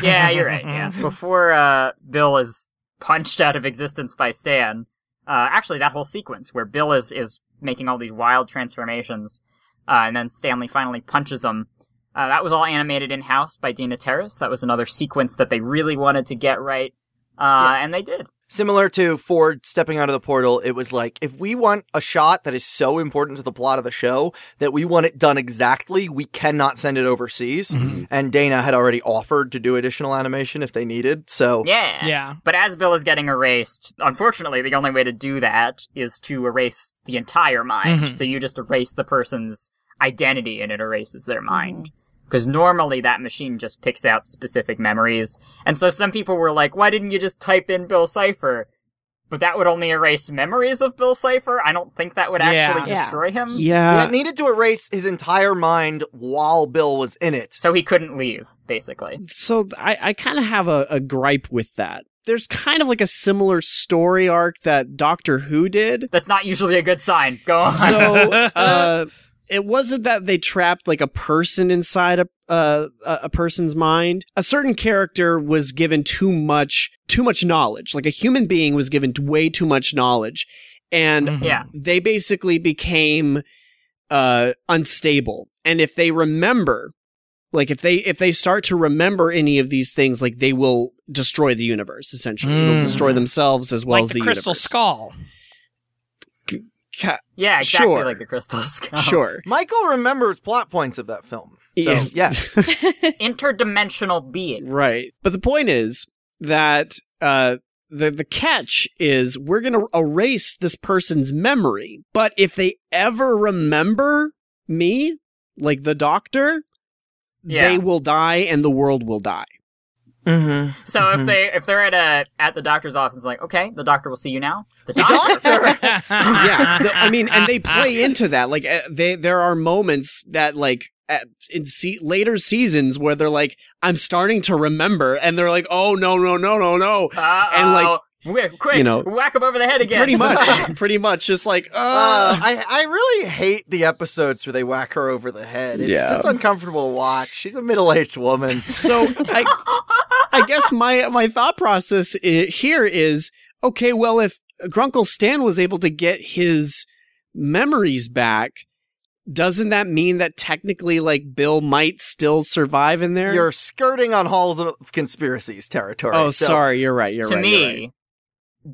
yeah, you're right. Yeah. Before uh, Bill is punched out of existence by Stan, uh, actually, that whole sequence where Bill is is making all these wild transformations, uh, and then Stanley finally punches him. Uh, that was all animated in house by Dana Terrace. That was another sequence that they really wanted to get right, uh, and they did. Similar to Ford stepping out of the portal, it was like, if we want a shot that is so important to the plot of the show that we want it done exactly, we cannot send it overseas. Mm-hmm. And Dana had already offered to do additional animation if they needed. So Yeah. Yeah. But as Bill is getting erased, unfortunately, the only way to do that is to erase the entire mind. Mhm. So you just erase the person's identity and it erases their mind. Because normally that machine just picks out specific memories. And so some people were like, why didn't you just type in Bill Cipher? But that would only erase memories of Bill Cipher. I don't think that would actually Yeah. destroy him. Yeah, it needed to erase his entire mind while Bill was in it. So he couldn't leave, basically. So I, I kind of have a, a gripe with that. There's kind of like a similar story arc that Doctor Who did. That's not usually a good sign. Go on. So uh, it wasn't that they trapped like a person inside a uh, a a person's mind. A certain character was given too much too much knowledge. Like a human being was given way too much knowledge, and Yeah. they basically became uh, unstable. And if they remember, like if they if they start to remember any of these things, like they will destroy the universe. Essentially, they'll Mm. destroy themselves as well like as the, the, crystal universe. skull. Ca- yeah, exactly Sure. like the Crystal Skull. Sure. Michael remembers plot points of that film. So, Yeah. yes. Interdimensional being. Right. But the point is that uh the the catch is we're going to erase this person's memory. But if they ever remember me, like the doctor, Yeah. they will die and the world will die. Mm-hmm. So if they if they're at a at the doctor's office, like okay, the doctor will see you now. The doctor. yeah, the- I mean, and they play into that. Like, uh, they there are moments that like at, in se- later seasons where they're like, I'm starting to remember, and they're like, Oh no, no, no, no, no, and like Quick, quick, you know, whack him over the head again. pretty much, pretty much, just like, uh, Uh, I, I really hate the episodes where they whack her over the head. It's Yeah. just uncomfortable to watch. She's a middle aged woman. So I, I guess my my thought process here is okay. Well, if Grunkle Stan was able to get his memories back, doesn't that mean that technically, like Bill might still survive in there? You're skirting on halls of conspiracies territory. oh, so- sorry. You're right. You're to right. me, right.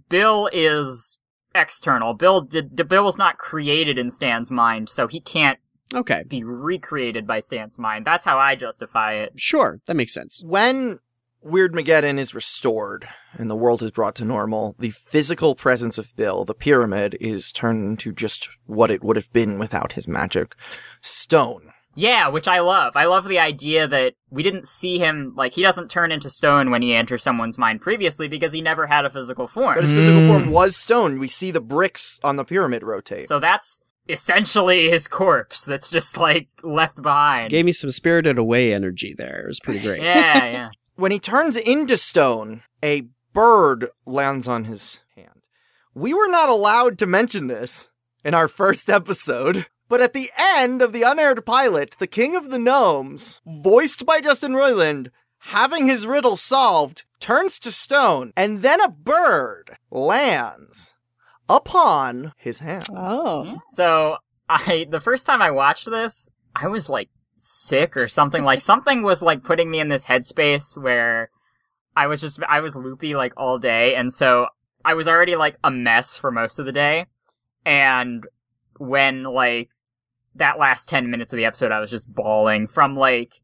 Bill is external. Bill did Bill was not created in Stan's mind, so he can't Okay. be recreated by Stan's mind. That's how I justify it. Sure, that makes sense. When Weirdmageddon is restored and the world is brought to normal, the physical presence of Bill, the pyramid, is turned into just what it would have been without his magic stone. Yeah, which I love. I love the idea that we didn't see him like he doesn't turn into stone when he enters someone's mind previously because he never had a physical form. But his physical form mm. was stone. We see the bricks on the pyramid rotate. So that's essentially his corpse that's just like left behind. Gave me some spirited away energy there. It was pretty great. Yeah, yeah. when he turns into stone, a bird lands on his hand. We were not allowed to mention this in our first episode, but at the end of the unaired pilot, the King of the Gnomes, voiced by Justin Roiland, having his riddle solved, turns to stone, and then a bird lands upon his hand. Oh. So I the first time I watched this, I was like sick or something. like something was like putting me in this headspace where I was just I was loopy like all day, and so I was already like a mess for most of the day. And when like that last ten minutes of the episode, I was just bawling from like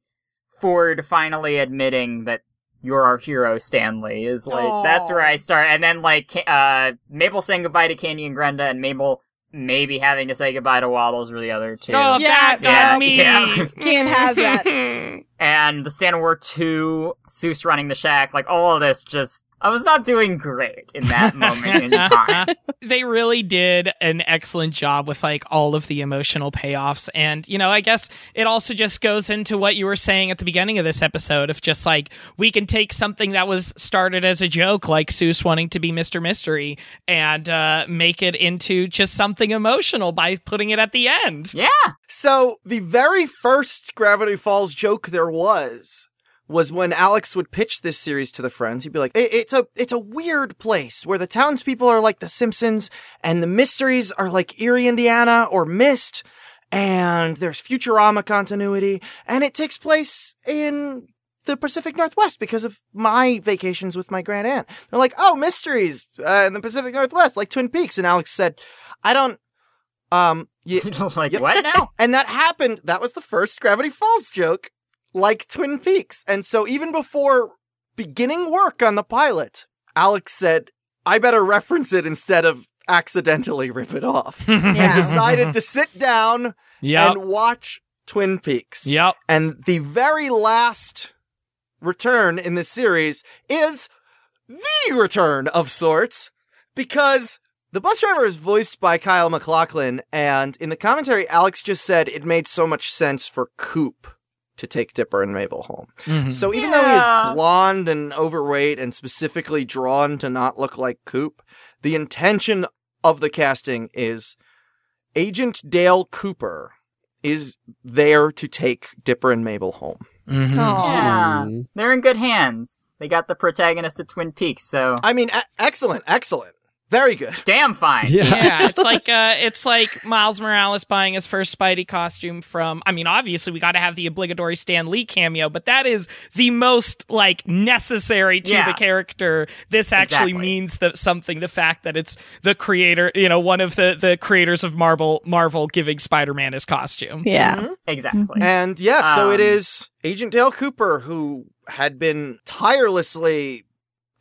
Ford finally admitting that you're our hero, Stanley, is like that's where I start, and then like uh Mabel saying goodbye to Candy and Grenda, and Mabel maybe having to say goodbye to Waddles were the other two. Oh, that got me. Can't have that. and the Stan o' War 2, Soos running the shack, like all of this just I was not doing great in that moment in time. they really did an excellent job with like all of the emotional payoffs. And you know i guess it also just goes into what you were saying at the beginning of this episode of just like we can take something that was started as a joke like Soos wanting to be mr mystery and uh, make it into just something emotional by putting it at the end. Yeah. So the very first Gravity Falls joke there was was when Alex would pitch this series to the friends. He'd be like, "It's a it's a weird place where the townspeople are like the Simpsons, and the mysteries are like Erie, Indiana, or Myst, and there's Futurama continuity, and it takes place in." The Pacific Northwest because of my vacations with my grand aunt. They're like, oh, mysteries uh, in the Pacific Northwest, like Twin Peaks. And Alex said, I don't, um, you, like what now? and that happened. That was the first Gravity Falls joke, like Twin Peaks. And so even before beginning work on the pilot, Alex said, I better reference it instead of accidentally rip it off. And decided to sit down Yep. and watch Twin Peaks. Yep. And the very last return in this series is the return of sorts because the bus driver is voiced by Kyle MacLachlan, and in the commentary, Alex just said it made so much sense for Coop to take Dipper and Mabel home. Mhm. So even though he is blonde and overweight and specifically drawn to not look like Coop, the intention of the casting is Agent Dale Cooper is there to take Dipper and Mabel home. Yeah, they're in good hands. They got the protagonist of Twin Peaks, so I mean, e- excellent, excellent, very good. damn fine. yeah, it's like uh it's like Miles Morales buying his first Spidey costume from I mean obviously we got to have the obligatory Stan Lee cameo, but that is the most like necessary to Yeah. the character. This actually Exactly. means that something the fact that it's the creator, you know, one of the the creators of Marvel Marvel giving Spider-Man his costume. Yeah. Exactly. And yeah, so it Um, is Agent Dale Cooper who had been tirelessly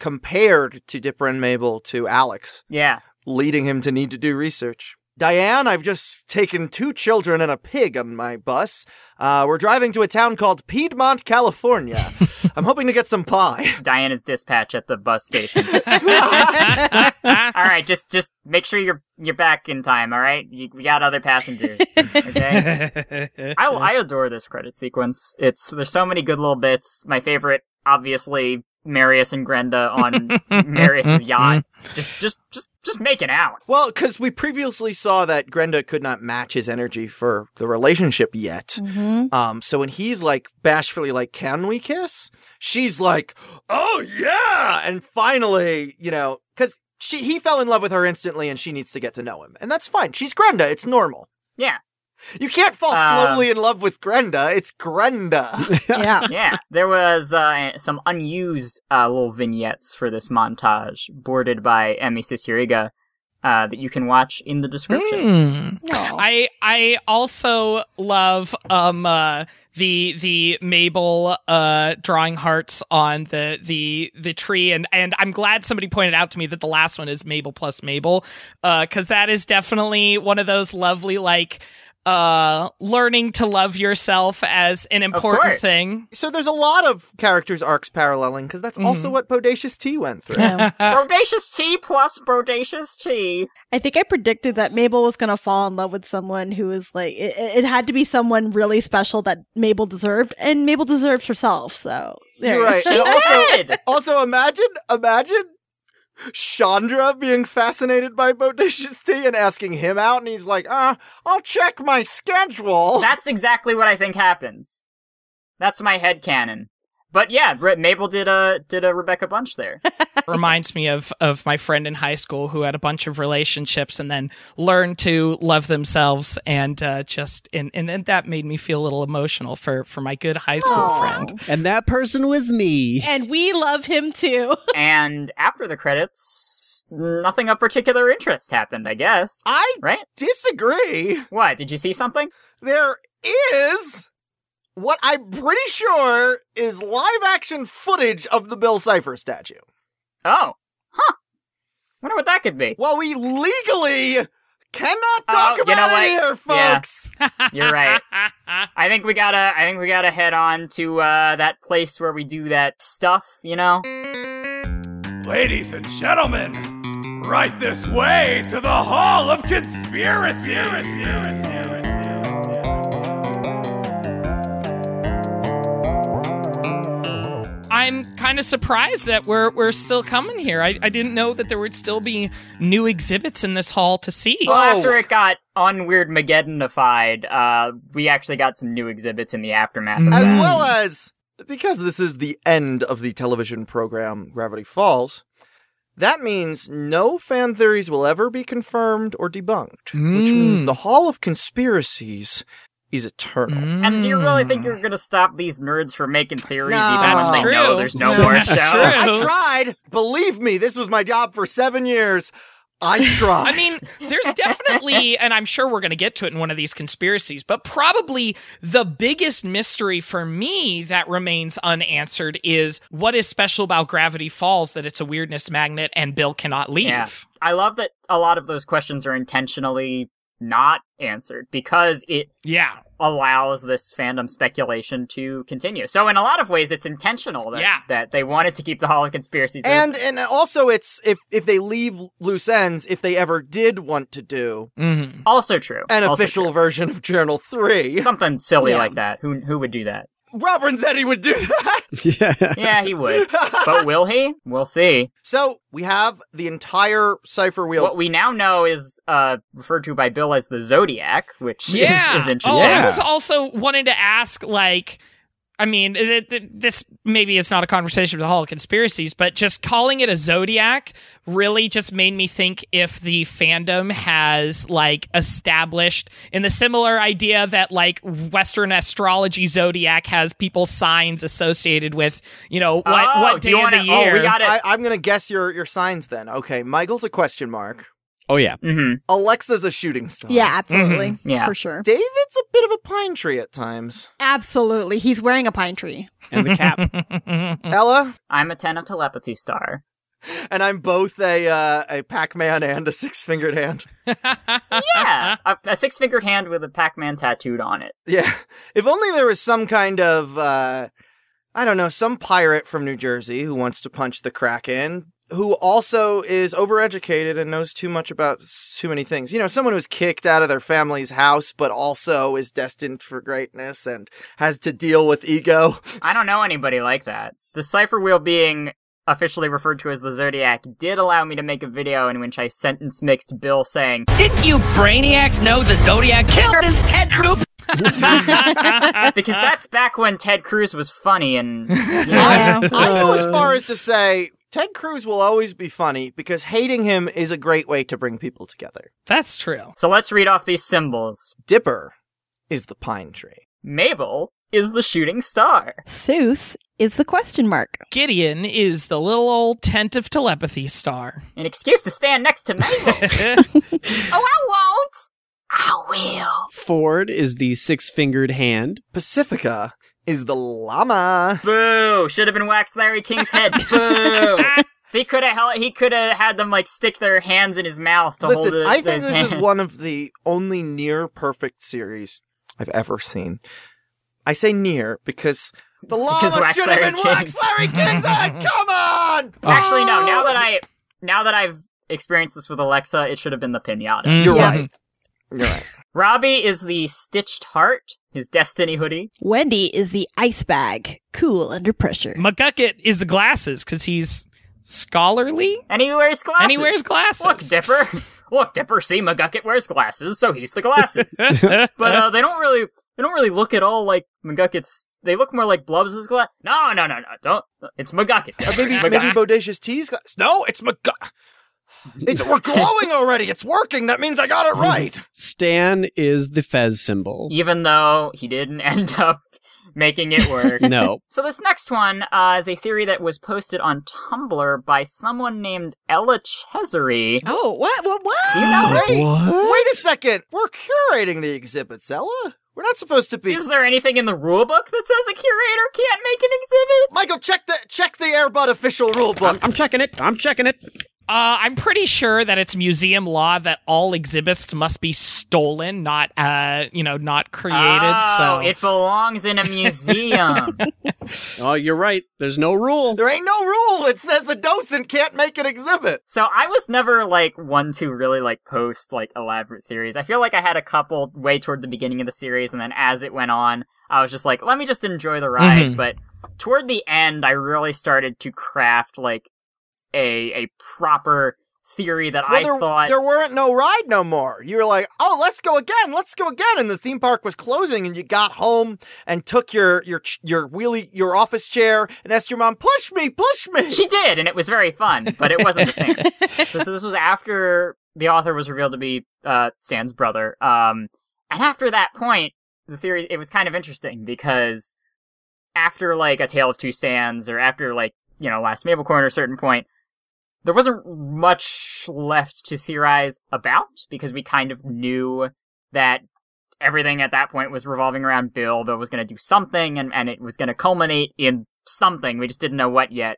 compared to Dipper and Mabel to Alex, Yeah. leading him to need to do research. Diane, I've just taken two children and a pig on my bus. Uh, we're driving to a town called Piedmont, California. I'm hoping to get some pie. Diana's dispatch at the bus station. all right, just just make sure you're you're back in time. All right, you, we got other passengers. Okay. I I adore this credit sequence. It's there's so many good little bits. My favorite, obviously, Marius and Grenda on Marius's yacht. Just just just just making out. Well, because we previously saw that Grenda could not match his energy for the relationship yet. Mm-hmm. Um, so when he's like bashfully like, "Can we kiss?" She's like, "Oh yeah!" And finally, you know, because she he fell in love with her instantly, and she needs to get to know him, and that's fine. She's Grenda; it's normal. Yeah. You can't fall Uh, slowly in love with Grenda. It's Grenda. Yeah. yeah, there was uh, some unused uh, little vignettes for this montage, boarded by Emmy Cicierega, uh, that you can watch in the description. Hmm. I I also love um uh, the the Mabel uh drawing hearts on the the the tree and and I'm glad somebody pointed out to me that the last one is Mabel plus Mabel uh cuz that is definitely one of those lovely like uh learning to love yourself as an important thing. So there's a lot of characters arcs paralleling because that's also Mhm. what Bodacious T went through. Bodacious T plus Bodacious T. I think I predicted that Mabel was going to fall in love with someone who was like, it, it had to be someone really special that Mabel deserved, and Mabel deserves herself. So there You're right. you And go. also, also imagine, imagine Shandra being fascinated by Bodacious T and asking him out, and he's like, uh, I'll check my schedule. That's exactly what I think happens. That's my head canon. But yeah, Re- Mabel did a did a Rebecca Bunch there. reminds me of of my friend in high school who had a bunch of relationships and then learned to love themselves and uh, just and, and and that made me feel a little emotional for for my good high school Aw. friend. And that person was me. and we love him too. and after the credits, nothing of particular interest happened. I guess. I right disagree. What? Did you see something? There is what I'm pretty sure is live action footage of the Bill Cipher statue. Oh, huh. Wonder what that could be. Well, we legally cannot Oh, talk you about know it what? here, Yeah. folks. You're right. I think we gotta. I think we gotta head on to uh, that place where we do that stuff. You know. Ladies and gentlemen, right this way to the Hall of Conspiracy. I'm kind of surprised that we're we're still coming here. I, I didn't know that there would still be new exhibits in this hall to see. Well, after it got unweird Mageddonified, uh, we actually got some new exhibits in the aftermath of As that. well as because this is the end of the television program Gravity Falls, that means no fan theories will ever be confirmed or debunked, which means Mm. the Hall of Conspiracies is eternal. And do you really think mm. you're gonna stop these nerds from making theories No. even That's when they know true. there's no No, more show? true. I tried. Believe me, this was my job for seven years. I tried. I mean, there's definitely, and I'm sure we're going to get to it in one of these conspiracies, but probably the biggest mystery for me that remains unanswered is what is special about Gravity Falls that it's a weirdness magnet and Bill cannot leave. Yeah. I love that a lot of those questions are intentionally not answered because it yeah allows this fandom speculation to continue. So in a lot of ways it's intentional that Yeah. that they wanted to keep the Hall of Conspiracies and open. and also it's if if they leave loose ends, if they ever did want to do Mm-hmm. also true. an Also official true. version of Journal Three, something silly Yeah. like that. Who who would do that? Rob Renzetti would do that. Yeah. Yeah, he would. but will he? We'll see. So we have the entire cipher wheel. What we now know is uh, referred to by Bill as the Zodiac, which Yeah. is, is interesting. Oh, I was also wanting to ask, like, I mean, th- th- this maybe it's not a conversation with the Hall of Conspiracies, but just calling it a zodiac really just made me think if the fandom has like established in the similar idea that like Western astrology zodiac has people's signs associated with, you know, what Oh, what do day you of wanna- the oh, we year. got it. I, I'm gonna guess your your signs then. Okay, Michael's a question mark. Oh yeah. Mm-hmm. Alexa's a shooting star. Yeah, absolutely. Mm-hmm. Yeah. For sure. David's a bit of a pine tree at times. Absolutely. He's wearing a pine tree. And the cap. Ella I'm a tent of telepathy star. and I'm both a uh, a Pac-Man and a six-fingered hand. yeah, a, a six-fingered hand with a Pac-Man tattooed on it. Yeah. If only there was some kind of uh I don't know, some pirate from New Jersey who wants to punch the Kraken, who also is overeducated and knows too much about too many things. You know, someone who's kicked out of their family's house but also is destined for greatness and has to deal with ego. I don't know anybody like that. The cipher wheel being officially referred to as the Zodiac did allow me to make a video in which I sentence mixed Bill saying, Didn't you brainiacs know the Zodiac killed this Ted Cruz? because that's back when Ted Cruz was funny and you know, I, I go as far as to say Ted Cruz will always be funny because hating him is a great way to bring people together. That's true. So let's read off these symbols. Dipper is the pine tree. Mabel is the shooting star. Soos is the question mark. Gideon is the little old tent of telepathy star. An excuse to stand next to Mabel. oh, I won't. I will. Ford is the six-fingered hand. Pacifica is the llama. Boo! Should have been waxed Larry King's head. Boo! He could have held, he could have had them like stick their hands in his mouth to Listen, hold it. I think his this is one of the only near perfect series I've ever seen. I say near because the Because lava Wax should have been King. Wax Larry King's head. Come on! Actually, no. Now that I now that I've experienced this with Alexa, it should have been the pinata. Mm. You're right. You're right. Robbie is the stitched heart, his destiny hoodie. Wendy is the ice bag, cool under pressure. McGucket is the glasses because he's scholarly. And he wears glasses. And he wears glasses. Look, Dipper. Look, Dipper. See, McGucket wears glasses, so he's the glasses. but uh, they don't really, they don't really look at all like McGucket's. They look more like Blubs' glass. No, no, no, no. Don't. It's McGucket. Or maybe maybe Bodacious T's glass. No, it's McGu- It's we're glowing already. It's working. That means I got it right. Stan is the Fez symbol. Even though he didn't end up making it work. No. So this next one uh, is a theory that was posted on Tumblr by someone named Ella Chesery. Oh, what? What? What? Do you know? Wait, wait a second. We're curating the exhibits, Ella. We're not supposed to be. Is there anything in the rule book that says a curator can't make an exhibit? Michael, check the check the Air Bud official rulebook. I'm checking it. I'm checking it. Uh, I'm pretty sure that it's museum law that all exhibits must be stolen, not uh, you know, not created. Oh, so it belongs in a museum. Oh, you're right. There's no rule. There ain't no rule that says the docent can't make an exhibit. so I was never like one to really like post like elaborate theories. I feel like I had a couple way toward the beginning of the series, and then as it went on, I was just like, let me just enjoy the ride. Mhm. But toward the end, I really started to craft like a a proper theory that Well, I there, thought there weren't no ride no more. You were like, oh, let's go again, let's go again, and the theme park was closing, and you got home and took your your your wheelie your office chair and asked your mom, push me, push me. She did, and it was very fun, but it wasn't the same. so, so this was after the author was revealed to be uh, Stan's brother. Um, and after that point, the theory it was kind of interesting because after like a Tale of Two Stans, or after like you know Last Mabel Corner, a certain point, there wasn't much left to theorize about because we kind of knew that everything at that point was revolving around Bill. Bill was going to do something, and, and it was going to culminate in something. We just didn't know what yet.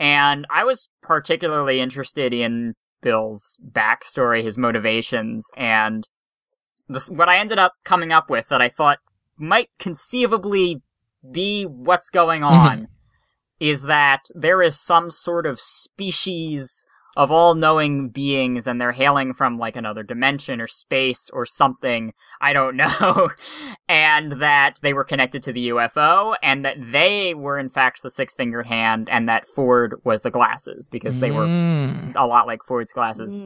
And I was particularly interested in Bill's backstory, his motivations, and the, what I ended up coming up with that I thought might conceivably be what's going mm-hmm. on is that there is some sort of species of all knowing beings and they're hailing from like another dimension or space or something. I don't know. and that they were connected to the UFO and that they were in fact the six fingered hand and that Ford was the glasses because they were Mm. a lot like Ford's glasses.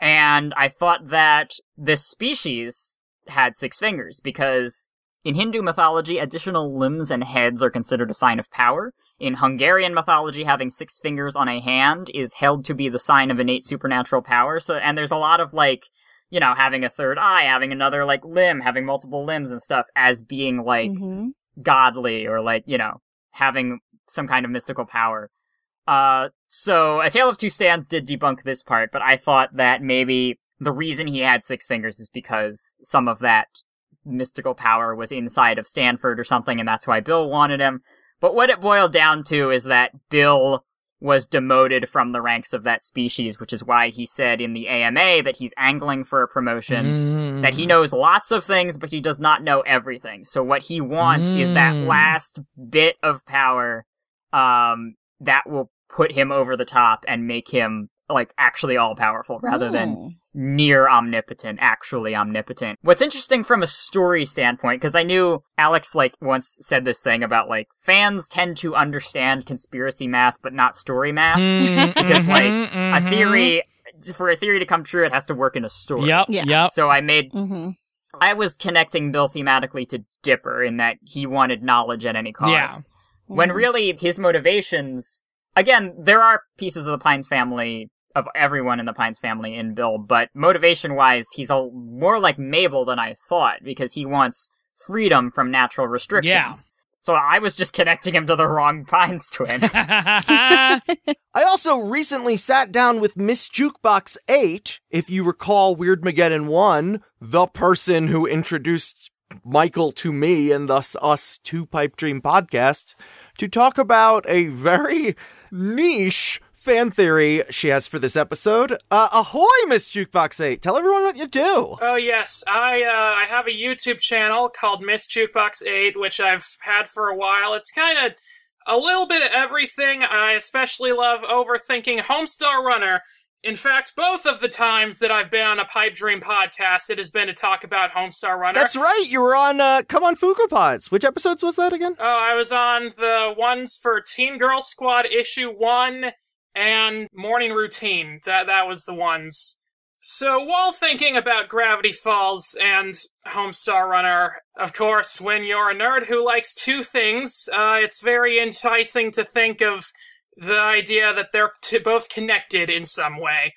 And I thought that this species had six fingers because in Hindu mythology, additional limbs and heads are considered a sign of power. In Hungarian mythology, having six fingers on a hand is held to be the sign of innate supernatural power. So, and there's a lot of like, you know, having a third eye, having another like limb, having multiple limbs and stuff as being like Mhm. godly or like, you know, having some kind of mystical power. Uh, so A Tale of Two Stans did debunk this part, but I thought that maybe the reason he had six fingers is because some of that mystical power was inside of Stanford or something, and that's why Bill wanted him. But what it boiled down to is that Bill was demoted from the ranks of that species, which is why he said in the AMA that he's angling for a promotion, Mm. that he knows lots of things, but he does not know everything. So what he wants is that Mm. last bit of power, um, that will put him over the top and make him like actually all powerful rather than near omnipotent, actually omnipotent. What's interesting from a story standpoint, because I knew Alex like once said this thing about like fans tend to understand conspiracy math but not story math. Mhm, because like mhm, a mhm. theory for a theory to come true it has to work in a story. Yep, Yeah. yep. So I made Mm-hmm. I was connecting Bill thematically to Dipper in that he wanted knowledge at any cost. Yeah. When Mhm. really his motivations, again, there are pieces of the Pines family, of everyone in the Pines family in Bill, but motivation wise, he's a, more like Mabel than I thought because he wants freedom from natural restrictions. Yeah. So I was just connecting him to the wrong Pines twin. I also recently sat down with Miss Jukebox 8, if you recall Weirdmageddon 1, the person who introduced Michael to me and thus us to Pipedream podcast, to talk about a very niche fan theory she has for this episode. Uh, ahoy, Miss Jukebox 8. Tell everyone what you do. Oh yes, I uh, I have a YouTube channel called Miss Jukebox Eight, which I've had for a while. It's kind of a little bit of everything. I especially love overthinking Homestar Runner. In fact, both of the times that I've been on a Pipedream podcast, it has been to talk about Homestar Runner. That's right. You were on uh, Come on Fhqwhpods. Which episodes was that again? Oh, I was on the ones for Teen Girl Squad issue one and Morning Routine. That that was the ones. So while thinking about Gravity Falls and Homestar Runner, of course, when you're a nerd who likes two things, uh, it's very enticing to think of the idea that they're t- both connected in some way.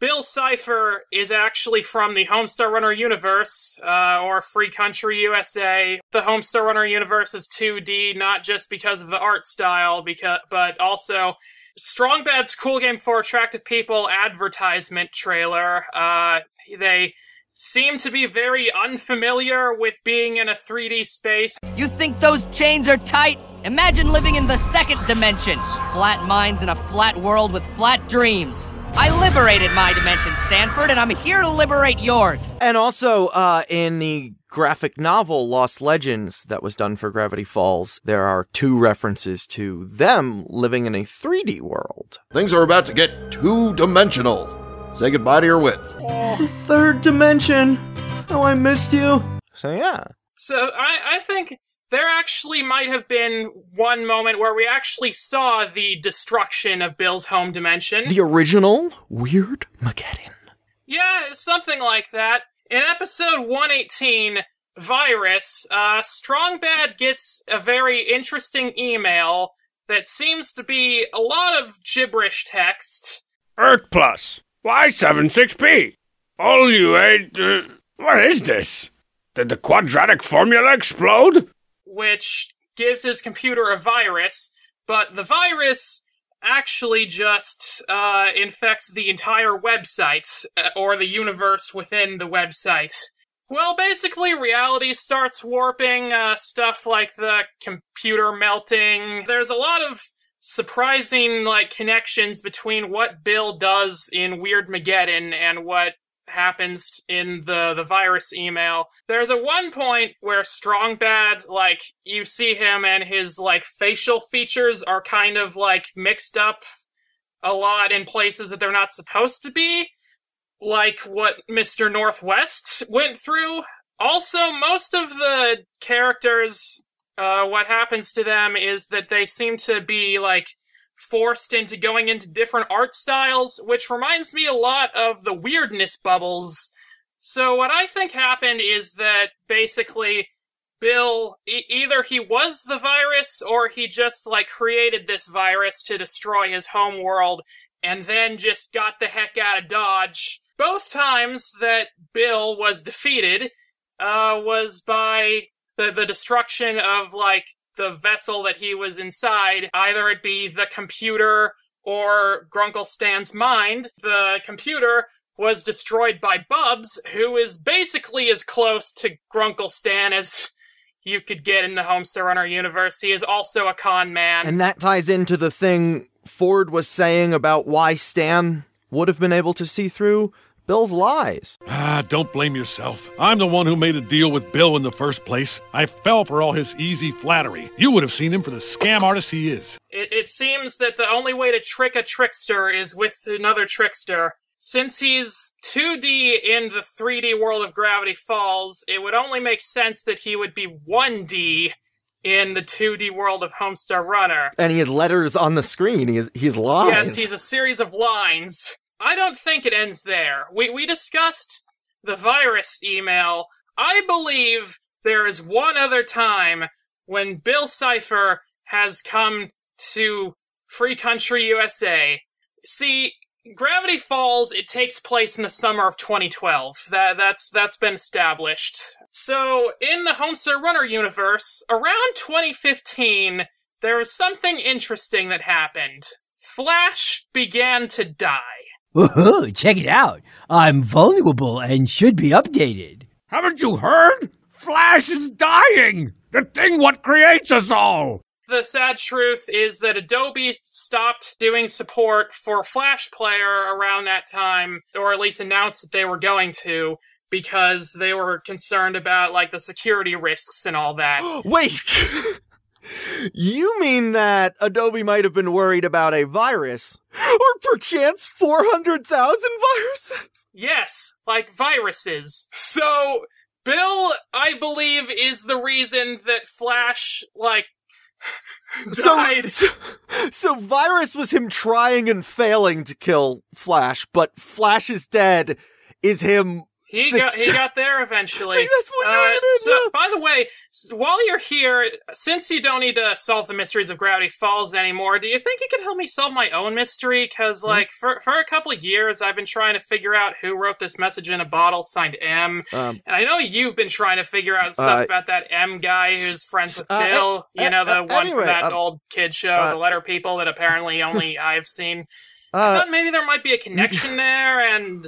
Bill Cipher is actually from the Homestar Runner universe, uh, or Free Country USA. The Homestar Runner universe is 2D, not just because of the art style, because, but also Strong Bad's Cool Game for Attractive People advertisement trailer. Uh, they seem to be very unfamiliar with being in a 3D space. You think those chains are tight? Imagine living in the second dimension. Flat minds in a flat world with flat dreams. I liberated my dimension, Stanford, and I'm here to liberate yours. And also, uh, in the graphic novel Lost Legends that was done for Gravity Falls, there are two references to them living in a 3D world. Things are about to get two dimensional. Say goodbye to your width. Third dimension. Oh, I missed you. So, yeah. So I, I think there actually might have been one moment where we actually saw the destruction of Bill's home dimension. The original Weird Mageddon. Yeah, something like that. In episode 118, Virus, uh, Strong Bad gets a very interesting email that seems to be a lot of gibberish text. Earth Plus. Why 76p? All you ate. Uh, what is this? Did the quadratic formula explode? Which gives his computer a virus, but the virus actually just uh, infects the entire website uh, or the universe within the website. Well, basically, reality starts warping, uh, stuff like the computer melting. There's a lot of surprising, like, connections between what Bill does in Weirdmageddon and what happens in the the virus email. There's a one point where Strong Bad, like you see him and his like facial features are kind of like mixed up a lot in places that they're not supposed to be, like what Mr. Northwest went through. Also, most of the characters, uh, what happens to them is that they seem to be like forced into going into different art styles, which reminds me a lot of the weirdness bubbles. So what I think happened is that basically Bill e- either he was the virus or he just like created this virus to destroy his home world and then just got the heck out of Dodge. Both times that Bill was defeated uh, was by the the destruction of like the vessel that he was inside, either it be the computer or Grunkle Stan's mind. The computer was destroyed by Bubs, who is basically as close to Grunkle Stan as you could get in the Homestar Runner universe. He is also a con man. And that ties into the thing Ford was saying about why Stan would have been able to see through Bill's lies. Ah, don't blame yourself. I'm the one who made a deal with Bill in the first place. I fell for all his easy flattery. You would have seen him for the scam artist he is. It, it seems that the only way to trick a trickster is with another trickster. Since he's 2D in the 3D world of Gravity Falls, it would only make sense that he would be 1D in the 2D world of Homestar Runner. And he has letters on the screen. He has, he's lies. Yes, he's a series of lines. I don't think it ends there. We we discussed the virus email. I believe there is one other time when Bill Cipher has come to Free Country USA. See, Gravity Falls it takes place in the summer of 2012. That that's that's been established. So, in the Homestar Runner universe, around 2015, there was something interesting that happened. Flash began to die. Whoa, check it out. I'm vulnerable and should be updated. Haven't you heard? Flash is dying! The thing what creates us all! the sad truth is that Adobe stopped doing support for Flash Player around that time, or at least announced that they were going to, because they were concerned about like the security risks and all that. Wait! you mean that Adobe might have been worried about a virus? Or perchance 400,000 viruses? Yes, like viruses. So, Bill, I believe, is the reason that Flash, like, So, so, so Virus was him trying and failing to kill Flash, but Flash is dead is him. He got, he got there eventually. Successfully Uh, so, by the way, while you're here, since you don't need to solve the mysteries of Gravity Falls anymore, do you think you could help me solve my own mystery? Because, Hmm? like, for, for a couple of years, I've been trying to figure out who wrote this message in a bottle signed M. Um, and I know you've been trying to figure out stuff Uh, about that M guy who's friends with uh, Bill. uh, you know, the uh, one anyway, from that um, old kid show, uh, The Letter People, that apparently only I've seen. I Uh, thought maybe there might be a connection there, and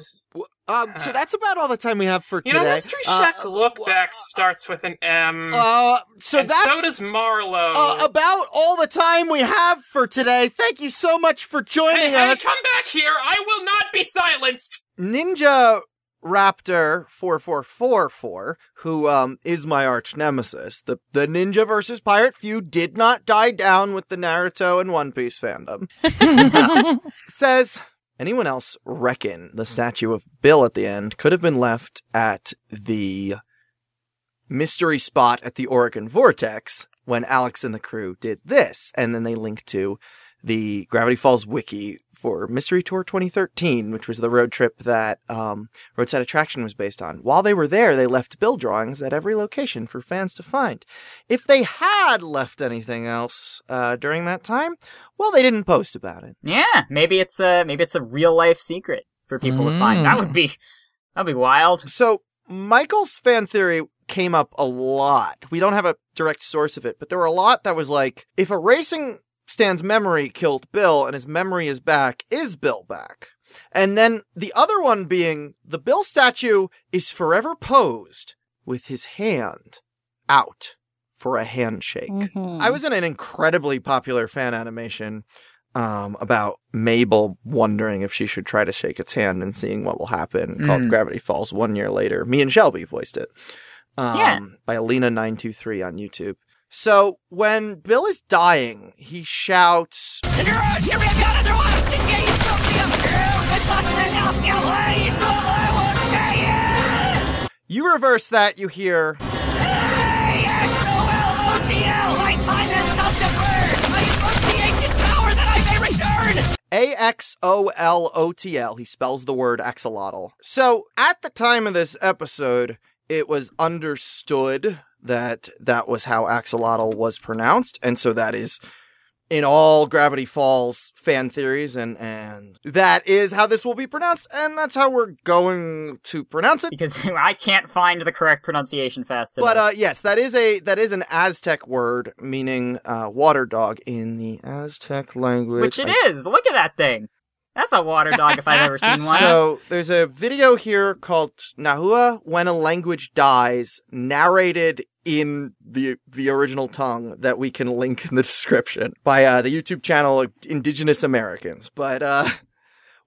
um, so that's about all the time we have for you today. know, Mystery Uh, Shack Lookback starts with an M. Uh, so and that's so does Marlowe. uh, about all the time we have for today. Thank you so much for joining hey, hey, us. come back here! I will not be silenced. Ninja Raptor 4444, who um is my arch nemesis. The the ninja versus pirate feud did not die down with the Naruto and One Piece fandom. says anyone else reckon the statue of Bill at the end could have been left at the mystery spot at the Oregon Vortex when Alex and the crew did this, and then they link to the Gravity Falls wiki for Mystery Tour 2013, which was the road trip that um, Roadside Attraction was based on. While they were there, they left bill drawings at every location for fans to find. If they had left anything else uh, during that time, well, they didn't post about it. Yeah, maybe it's a maybe it's a real life secret for people to find. That would be that'd be wild. So Michael's fan theory came up a lot. We don't have a direct source of it, but there were a lot that was like, if erasing Stan's memory killed Bill and his memory is back, is Bill back? And then the other one being the Bill statue is forever posed with his hand out for a handshake. I was in an incredibly popular fan animation um, about Mabel wondering if she should try to shake its hand and seeing what will happen called Mm. Gravity Falls one year later. Me and Shelby voiced it. Um, Yeah. By Alina923 on YouTube. So when Bill is dying, he shouts, You reverse that, you hear, A X O L O T L. He spells the word axolotl. So at the time of this episode, it was understood that that was how axolotl was pronounced, and so that is in all Gravity Falls fan theories, and and that is how this will be pronounced, and that's how we're going to pronounce it. Because I can't find the correct pronunciation fast enough. But uh, yes, that is a that is an Aztec word meaning uh, water dog in the Aztec language. Which it I is. Look at that thing. That's a water dog if I've ever seen one. So there's a video here called Nahua When a Language Dies, narrated in the the original tongue that we can link in the description by uh, the YouTube channel Indigenous Americans. But uh,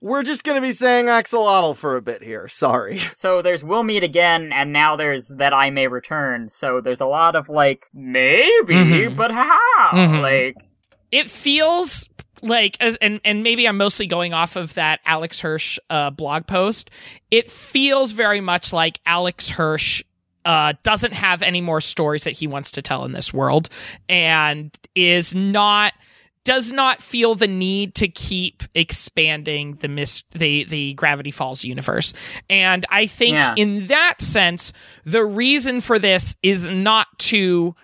we're just gonna be saying axolotl for a bit here. Sorry. So there's we'll meet again, and now there's that I may return. So there's a lot of like maybe, Mhm. but how? Mhm. Like it feels like and and maybe I'm mostly going off of that Alex Hirsch uh, blog post. It feels very much like Alex Hirsch uh, doesn't have any more stories that he wants to tell in this world, and is not does not feel the need to keep expanding the mis- the the Gravity Falls universe. And I think Yeah. in that sense, the reason for this is not to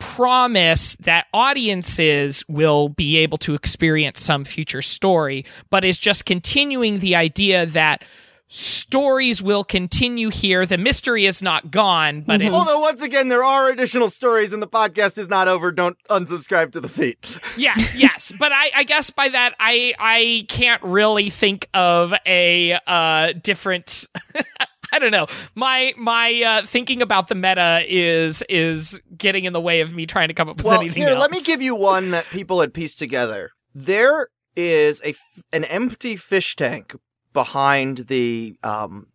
promise that audiences will be able to experience some future story, but is just continuing the idea that stories will continue here. The mystery is not gone, but it's Although once again there are additional stories and the podcast is not over, don't unsubscribe to the feed. yes, yes. But I, I guess by that I I can't really think of a uh different I don't know. My my uh, thinking about the meta is is getting in the way of me trying to come up with Well, anything here, else. let me give you one that people had pieced together. There is a f- an empty fish tank behind the um,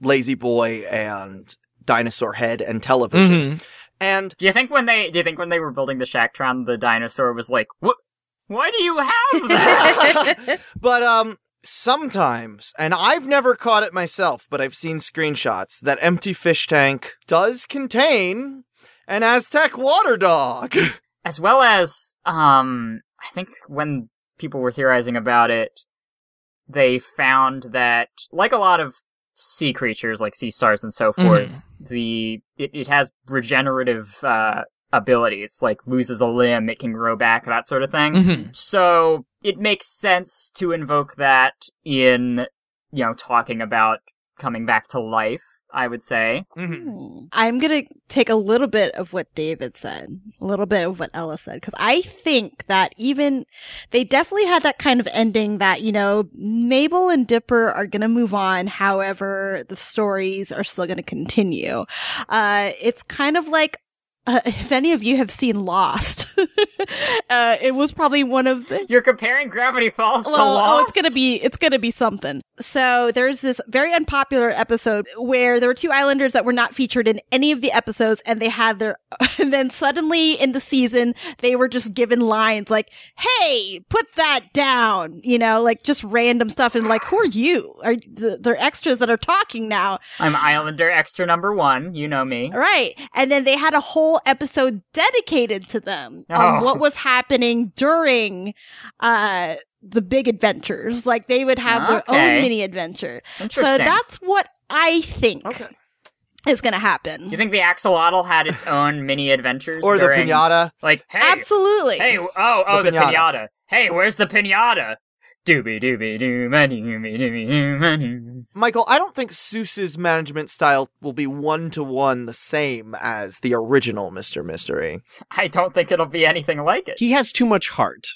lazy boy and dinosaur head and television. Mm-hmm. And do you think when they do you think when they were building the Shacktron, the dinosaur was like, "What? Why do you have that?" but um sometimes and I've never caught it myself, but I've seen screenshots that empty fish tank does contain an Aztec water dog. as well as um I think when people were theorizing about it, they found that like a lot of sea creatures like sea stars and so forth, the it, it has regenerative uh abilities, like loses a limb, it can grow back, that sort of thing. Mhm. So it makes sense to invoke that in you know, talking about coming back to life, I would say. I'm going to take a little bit of what David said, a little bit of what Ella said, because I think that even they definitely had that kind of ending that, you know, Mabel and Dipper are going to move on. However, the stories are still going to continue. Uh, it's kind of like, uh, if any of you have seen Lost, uh, it was probably one of the. You're comparing Gravity Falls to Lost. oh, it's gonna be it's gonna be something. So there's this very unpopular episode where there were two islanders that were not featured in any of the episodes, and they had their. And then suddenly in the season, they were just given lines like, "Hey, put that down," you know, like just random stuff, and like, who are you? Are th- they're extras that are talking now? I'm Islander extra number one, you know me. Right. And then they had a whole episode dedicated to them on Oh. what was happening during uh the big adventures. Like they would have their own mini adventure. So that's what I think is going to happen. You think the axolotl had its own mini adventures? Or the pinata. Like, hey, Absolutely. Hey, oh, oh, The the, pinata. pinata. Hey, where's the pinata? Doobie doobie doo, ma doo, me doo, me doo, ma doo. Michael, I don't think Soos's management style will be one to one the same as the original Mr. Mystery. I don't think it'll be anything like it. He has too much heart.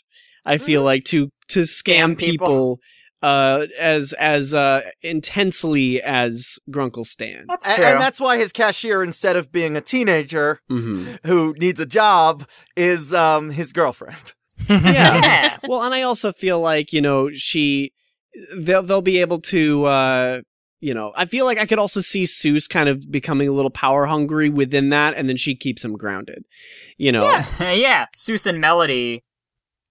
I feel mm. like to to scam Scam people. people, uh, as as uh, intensely as Grunkle Stan. That's A- true. and that's why his cashier, instead of being a teenager hmm who needs a job, is um, his girlfriend. Yeah. yeah. well, and I also feel like you know she they'll they'll be able to. uh you know, I feel like I could also see Soos kind of becoming a little power hungry within that, and then she keeps him grounded. You know, yeah. Soos and Melody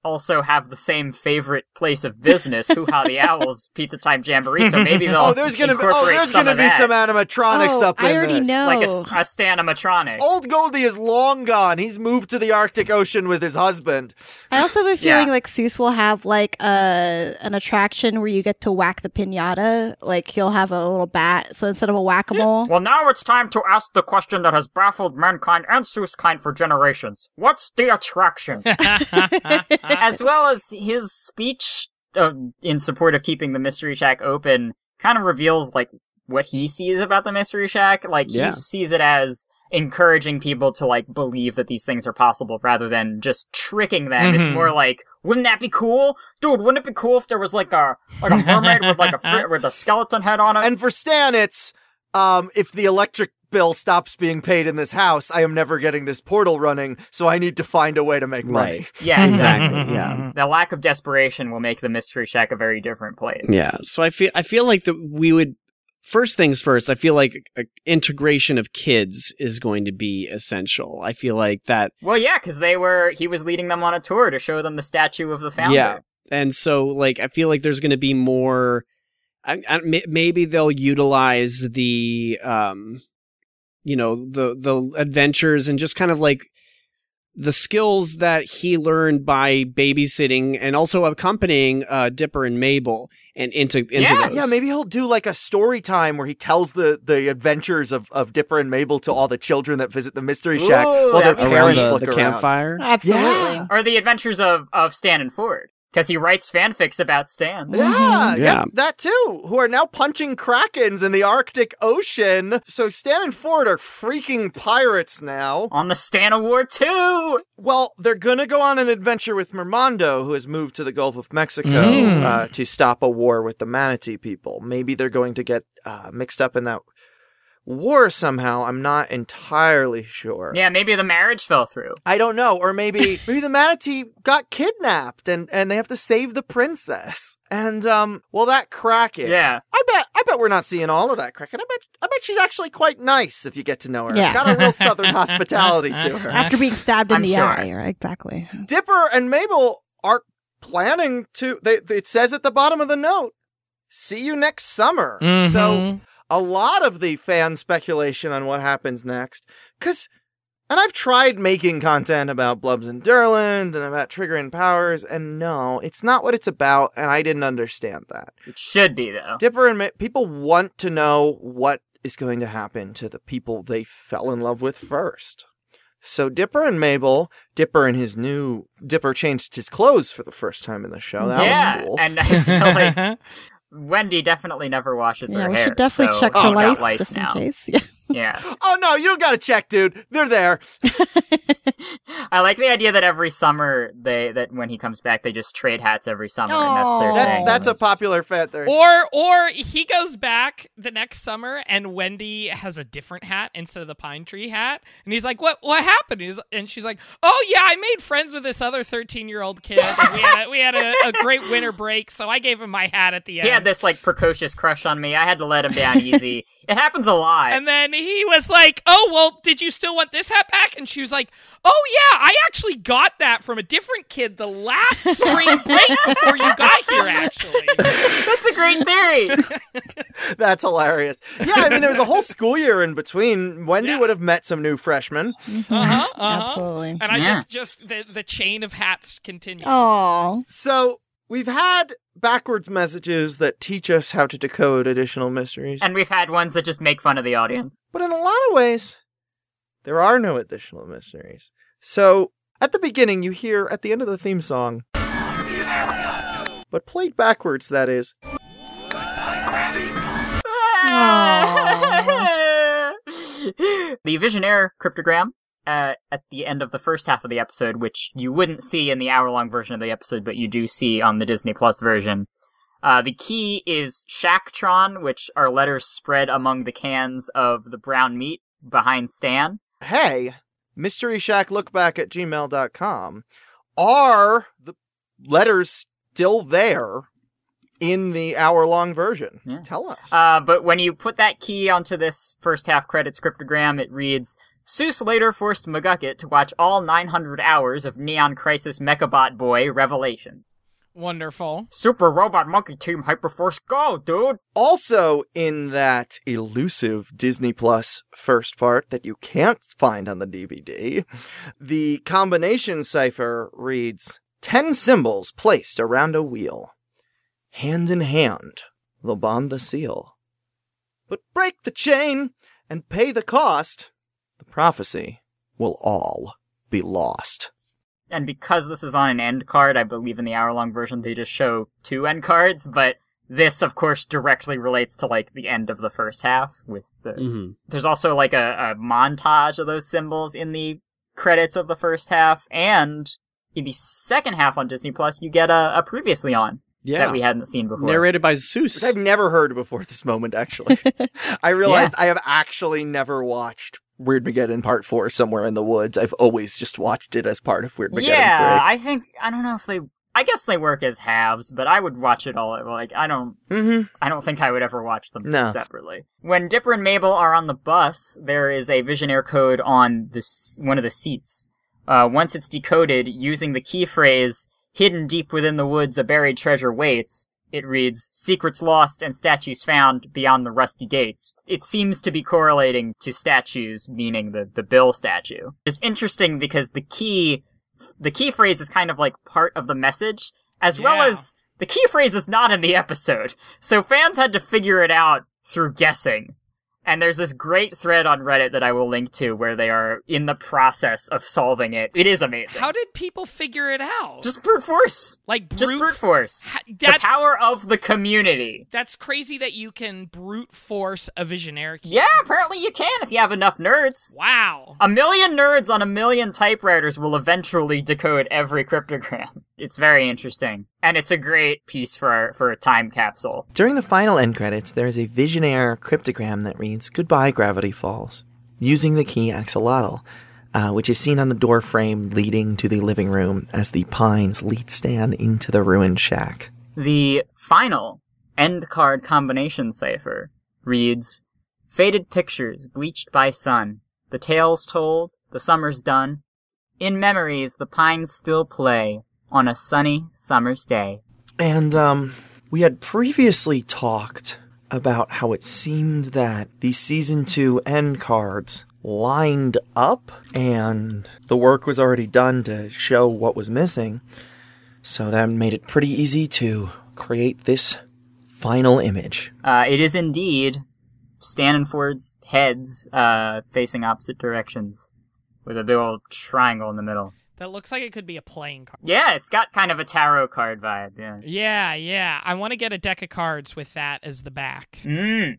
also have the same favorite place of business, Hoo Ha the Owls Pizza Time Jamboree. So maybe oh, they'll oh, there's gonna be oh, there's some gonna be that. some animatronics Oh, up in I already this. know. like a, a stanimatronic. Old Goldie is long gone. He's moved to the Arctic Ocean with his husband. I also have a feeling Yeah. like Soos will have like a an attraction where you get to whack the pinata. Like he'll have a little bat. So instead of a whack a mole, Well, now it's time to ask the question that has baffled mankind and Soos-kind for generations. What's the attraction? as well as his speech uh, in support of keeping the Mystery Shack open kind of reveals, like, what he sees about the Mystery Shack. Like, Yeah. he sees it as encouraging people to, like, believe that these things are possible rather than just tricking them. It's Mhm. more like, wouldn't that be cool? Dude, wouldn't it be cool if there was, like, a, like a mermaid with, like, a, fr- with a skeleton head on it? And for Stan, it's um, if the electric bill stops being paid in this house, I am never getting this portal running, so I need to find a way to make money. right? Yeah, Exactly, yeah. The lack of desperation will make the Mystery Shack a very different place. Yeah. So I feel I feel like that we would first things first. I feel like uh, integration of kids is going to be essential. I feel like that. Well, yeah, because they were he was leading them on a tour to show them the statue of the founder. Yeah. And so like I feel like there's going to be more. I, I, maybe they'll utilize the um, you know the the adventures and just kind of like the skills that he learned by babysitting and also accompanying uh, Dipper and Mabel and into into Yeah. those. Yeah, maybe he'll do like a story time where he tells the the adventures of, of Dipper and Mabel to all the children that visit the mystery shack Ooh, while their that'd around parents the, look the around. campfire. absolutely. Yeah. Or the adventures of of Stan and Ford. Because he writes fanfics about Stan. Yeah, yeah, Yeah. that too. Who are now punching krakens in the Arctic Ocean. So Stan and Ford are freaking pirates now. On the Stan o' War too! Well, they're gonna go on an adventure with Mermando, who has moved to the Gulf of Mexico Mm. uh, to stop a war with the Manatee people. Maybe they're going to get uh, mixed up in that war somehow. I'm not entirely sure. Yeah, maybe the marriage fell through. I don't know, or maybe maybe the manatee got kidnapped and and they have to save the princess. And um, well, that Kraken. Yeah. I bet I bet we're not seeing all of that Kraken. I bet I bet she's actually quite nice if you get to know her. Yeah. Got a real southern hospitality to her. After being stabbed in I'm the sure. eye, right? Exactly. Dipper and Mabel are planning to. They, it says at the bottom of the note, "See you next summer." Mhm. So a lot of the fan speculation on what happens next, because. And I've tried making content about Blubs and Durland and about triggering powers, and no, it's not what it's about, and I didn't understand that. It should be though. Dipper and Ma- people want to know what is going to happen to the people they fell in love with first. So Dipper and Mabel, Dipper and his new Dipper changed his clothes for the first time in the show. That yeah, was cool. and I feel like Wendy definitely never washes Yeah, her we hair. should definitely so check for lice lice just now. in case. Yeah. Yeah. oh no, you don't gotta check, dude. They're there. I like the idea that every summer they that when he comes back they just trade hats every summer and that's their That's thing. that's a popular fan theory. Or or he goes back the next summer and Wendy has a different hat instead of the pine tree hat, and he's like, "What what happened?" He's, and she's like, "Oh yeah, I made friends with this other thirteen year old kid. And we had a, we had a, a great winter break, so I gave him my hat at the end." he had this like precocious crush on me. I had to let him down easy. it happens a lot. And then he was like, "Oh well, did you still want this hat back?" And she was like, "Oh yeah, I actually got that from a different kid the last spring break before you got here. Actually, that's a great theory." That's hilarious. Yeah, I mean, there was a whole school year in between. Wendy would have met some new freshmen. Uh-huh, uh-huh. Absolutely. And I Yeah. just just the the chain of hats continues. Oh. So we've had backwards messages that teach us how to decode additional mysteries. And we've had ones that just make fun of the audience. But in a lot of ways, there are no additional mysteries. So at the beginning, you hear at the end of the theme song, but played backwards, that is. the Vigenère cryptogram uh, at the end of the first half of the episode, which you wouldn't see in the hour-long version of the episode, but you do see on the Disney Plus version. Uh, the key is Shacktron, which are letters spread among the cans of the brown meat behind Stan. Hey, Mystery Shack look back at gmail.com. Are the letters still there in the hour long version? Tell us. Uh, but when you put that key onto this first half credit scriptogram, it reads Soos later forced McGucket to watch all 900 hours of Neon Crisis Mechabot Boy Revelation. Wonderful. Super Robot Monkey Team Hyperforce Go, dude! Also, in that elusive Disney Plus first part that you can't find on the DVD, the combination cipher reads 10 symbols placed around a wheel. Hand in hand, they'll bond the seal. But break the chain and pay the cost. The prophecy will all be lost. And because this is on an end card, I believe in the hour long version they just show two end cards, but this, of course, directly relates to like the end of the first half with the. Mhm. There's also like a, a montage of those symbols in the credits of the first half, and in the second half on Disney Plus, you get a, a previously on Yeah. that we hadn't seen before. Narrated by Soos. Which I've never heard before this moment, actually. I realized I have actually never watched Weirdmageddon Part 4 somewhere in the woods. I've always just watched it as part of Weirdmageddon yeah, 3. I think I don't know if they. I guess they work as halves, but I would watch it all. Like I don't. Mm-hmm. I don't think I would ever watch them No. separately. When Dipper and Mabel are on the bus, there is a Vigenère code on this one of the seats. Uh, once it's decoded, using the key phrase "hidden deep within the woods, a buried treasure waits." It reads, secrets lost and statues found beyond the rusty gates. It seems to be correlating to statues, meaning the, the Bill statue. It's interesting because the key, the key phrase is kind of like part of the message, as well as the key phrase is not in the episode. So fans had to figure it out through guessing. And there's this great thread on Reddit that I will link to where they are in the process of solving it. It is amazing. How did people figure it out? Just brute force. Like brute, Just brute force. the power of the community. That's crazy that you can brute force a Vigenère. Yeah, apparently you can if you have enough nerds. Wow. A million nerds on a million typewriters will eventually decode every cryptogram. It's very interesting. And it's a great piece for for a time capsule. During the final end credits, there is a Vigenère cryptogram that reads Goodbye, Gravity Falls, using the key axolotl, uh, which is seen on the door frame leading to the living room as the pines lead Stan into the ruined shack. The final end card combination cipher reads Faded pictures bleached by sun, the tales told, the summer's done. In memories, the pines still play on a sunny summer's day. And um, we had previously talked about how it seemed that the season two end cards lined up and the work was already done to show what was missing. So that made it pretty easy to create this final image. Uh, it is indeed Stan and Ford's heads uh, facing opposite directions with a big old triangle in the middle. That looks like it could be a playing card. Yeah, it's got kind of a tarot card vibe. Yeah. Yeah, yeah. I want to get a deck of cards with that as the back. Mm.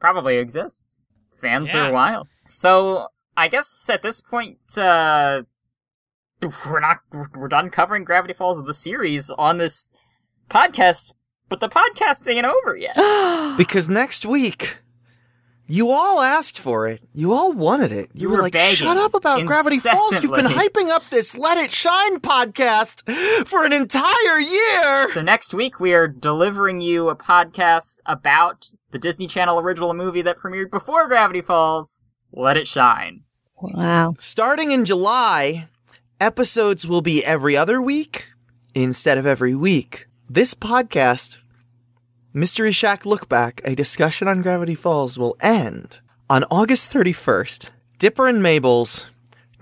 Probably exists. Fans Yeah. are wild. So I guess at this point, uh, we're not we're done covering Gravity Falls of the series on this podcast, but the podcast ain't over yet. because next week, you all asked for it. You all wanted it. You, You were, were like, begging shut up about Gravity Falls. You've been hyping up this Let It Shine podcast for an entire year. So next week we are delivering you a podcast about the Disney Channel original movie that premiered before Gravity Falls, Let It Shine. Wow. Starting in July, episodes will be every other week instead of every week. This podcast, Mystery Shack Look Back, a discussion on Gravity Falls, will end on August 31st, Dipper and Mabel's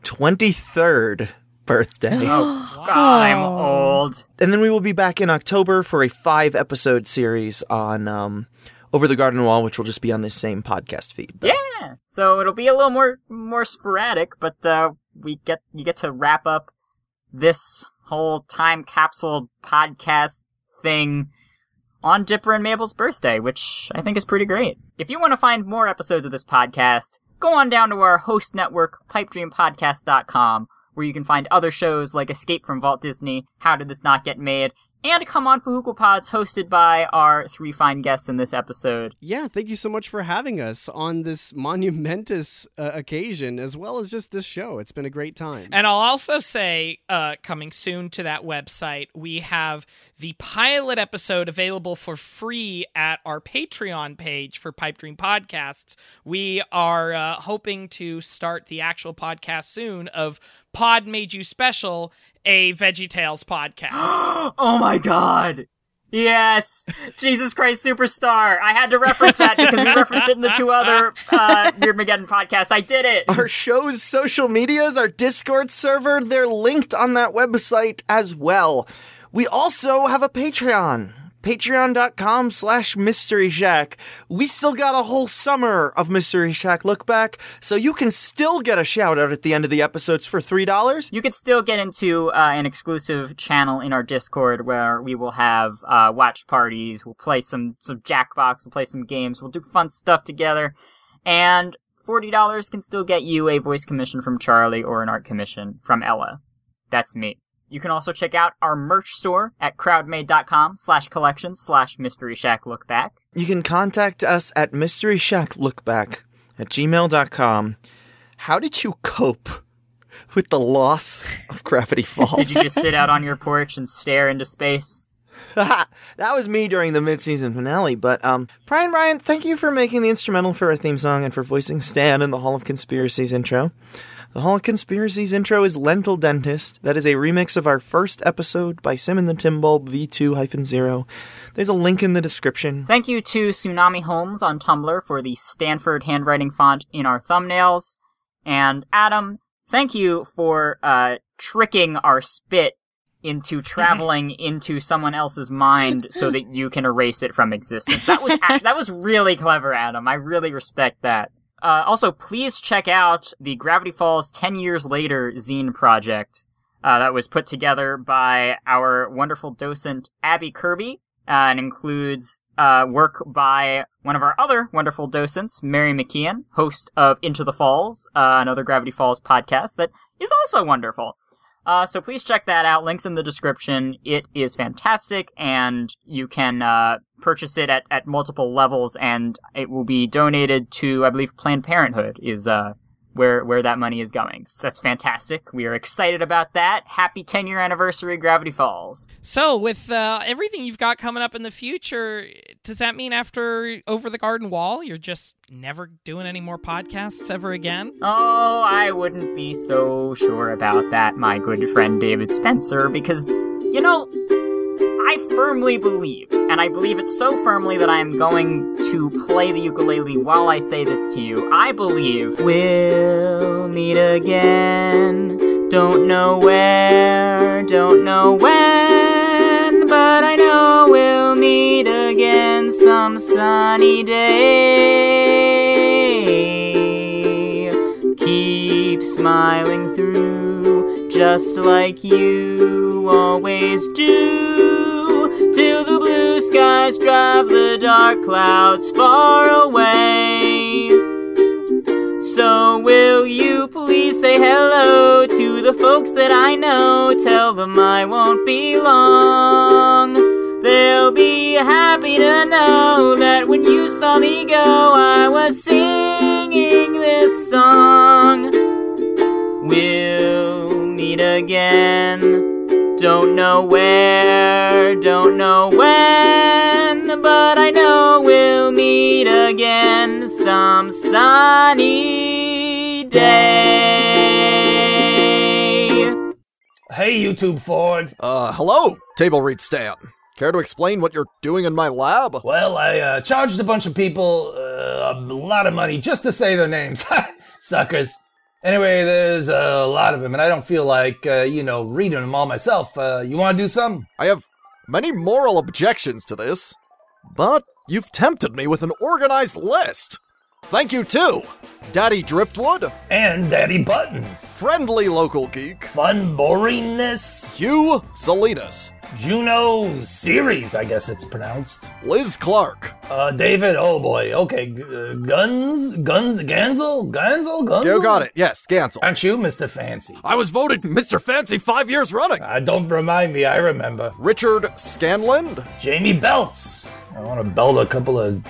23rd birthday. Oh God, I'm old. And then we will be back in October for a five episode series on um, Over the Garden Wall, which will just be on this same podcast feed. Yeah. So it'll be a little more more sporadic, but uh, we get you get to wrap up this whole time capsule podcast thing on Dipper and Mabel's birthday, which I think is pretty great. If you want to find more episodes of this podcast, go on down to our host network, pipedreampodcast.com, where you can find other shows like Escape from Vault Disney, How Did This Not Get Made, and Come On Fhqwhpods, hosted by our three fine guests in this episode. Yeah, thank you so much for having us on this monumentous uh, occasion, as well as just this show. It's been a great time. And I'll also say, uh, coming soon to that website, we have the pilot episode available for free at our Patreon page for Pipedream Podcasts. We are uh, hoping to start the actual podcast soon of Pod Made You Special, a Veggie Tales podcast. oh my god! Yes! Jesus Christ Superstar! I had to reference that because we referenced it in the two other uh, Weirdmageddon podcasts. I did it! Our show's social medias, our Discord server, they're linked on that website as well. We also have a Patreon. Patreon.com slash Mystery Shack. We still got a whole summer of Mystery Shack look back, so you can still get a shout out at the end of the episodes for $3. You can still get into uh, an exclusive channel in our Discord where we will have uh, watch parties. We'll play some some Jackbox. We'll play some games. We'll do fun stuff together. And forty dollars can still get you a voice commission from Charley or an art commission from Ella. That's me. You can also check out our merch store at crowdmade.com slash collection slash mystery shack look back. You can contact us at Mystery Shack Lookback at gmail.com. How did you cope with the loss of Gravity Falls? Did you just sit out on your porch and stare into space? that was me during the mid-season finale. But um, Brian, Ryan, thank you for making the instrumental for our theme song and for voicing Stan in the Hall of Conspiracies intro. The Hall of Conspiracies intro is Lentil Dentist. That is a remix of our first episode by Sim and the Timbulb V2-0. There's a link in the description. Thank you to Tsunami Holmes on Tumblr for the Stanford handwriting font in our thumbnails. And Adam, thank you for uh, tricking our spit into traveling into someone else's mind so that you can erase it from existence. That was that was really clever, Adam. I really respect that. Uh, also, please check out the Gravity Falls 10 Years Later zine project uh, that was put together by our wonderful docent, Abby Kirby, uh, and includes uh, work by one of our other wonderful docents, Mary McKeon, host of Into the Falls, uh, another Gravity Falls podcast that is also wonderful. Uh, so please check that out. Links in the description. It is fantastic, and you can uh, purchase it at, at multiple levels, and it will be donated to, I believe, Planned Parenthood is uh, where where that money is going. So that's fantastic. We are excited about that. Happy 10 year anniversary, Gravity Falls. So, with uh, everything you've got coming up in the future, does that mean after Over the Garden Wall, you're just never doing any more podcasts ever again? Oh, I wouldn't be so sure about that, my good friend David Spencer, because, you know, I firmly believe, and I believe it so firmly that I am going to play the ukulele while I say this to you. I believe we'll meet again. Don't know where, don't know when, but I know we'll meet again some sunny day. Keep smiling through, just like you always do, till the blue skies drive the dark clouds far away. So will you please say hello to the folks that I know? Tell them I won't be long. They'll be happy to know that when you saw me go, I was singing this song. We'll meet again. Don't know where, don't know when, but I know we'll meet again some sunny day. Hey, YouTube Ford. Uh, hello, Table Read Stan. Care to explain what you're doing in my lab? Well, I uh, charged a bunch of people uh, a lot of money just to say their names. Suckers. Anyway, there's a lot of them, and I don't feel like, uh, you know, reading them all myself. Uh, you want to do some? I have many moral objections to this, but you've tempted me with an organized list. Thank you too, Daddy Driftwood. And Daddy Buttons. Friendly local geek. Fun boringness. Hugh Salinas. Juno series, I guess it's pronounced. Liz Clark. Uh, David, oh boy, okay, G- uh, Guns, Guns, Gansel, Gansel, Gunsel? You got it, yes, Gansel. Aren't you Mr. Fancy? I was voted Mr. Fancy five years running. Uh, don't remind me, I remember. Richard Scanland. Jamie Belts. I want to belt a couple of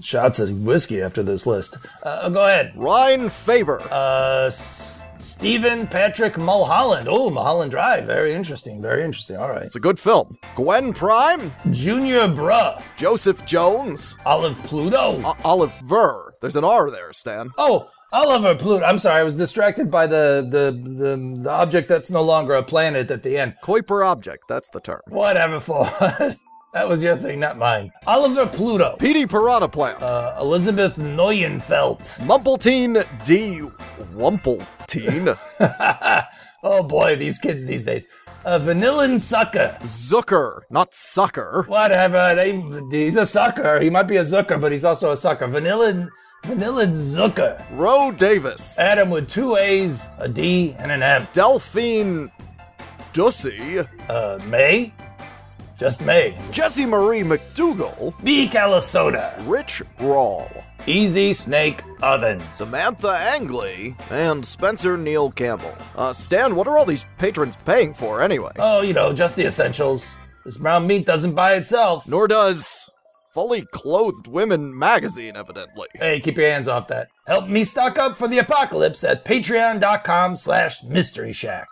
shots of whiskey after this list. Uh, go ahead. Ryan Faber. Uh, S- Stephen Patrick Mulholland. Oh, Mulholland Drive. Very interesting. Very interesting. All right. It's a good film. Gwen Prime. Junior Bruh. Joseph Jones. Olive Pluto. O- Olive Ver. There's an R there, Stan. Oh, Oliver Pluto. I'm sorry, I was distracted by the, the the the object that's no longer a planet at the end. Kuiper object, that's the term. Whatever for. that was your thing, not mine. Oliver Pluto. Petey Piranha Plant. Uh, Elizabeth Neuenfeld. Mumpletine D. Wumpletine. oh boy, these kids these days. Uh, Vanillin Sucker. Zucker, not sucker. Whatever. They, he's a sucker. He might be a Zucker, but he's also a sucker. Vanillin. Vanillin Zucker. Roe Davis. Adam with two A's, a D, and an M. Delphine Dussy. Uh, May? Just May. Jesse Marie McDougal. B. Calisoda. Rich Rawl. Easy Snake Oven. Samantha Angley. And Spencer Neil Campbell. Uh, Stan, what are all these patrons paying for anyway? Oh, you know, just the essentials. This brown meat doesn't buy itself. Nor does Fully Clothed Women magazine, evidently. Hey, keep your hands off that. Help me stock up for the apocalypse at patreon.com slash mystery shack.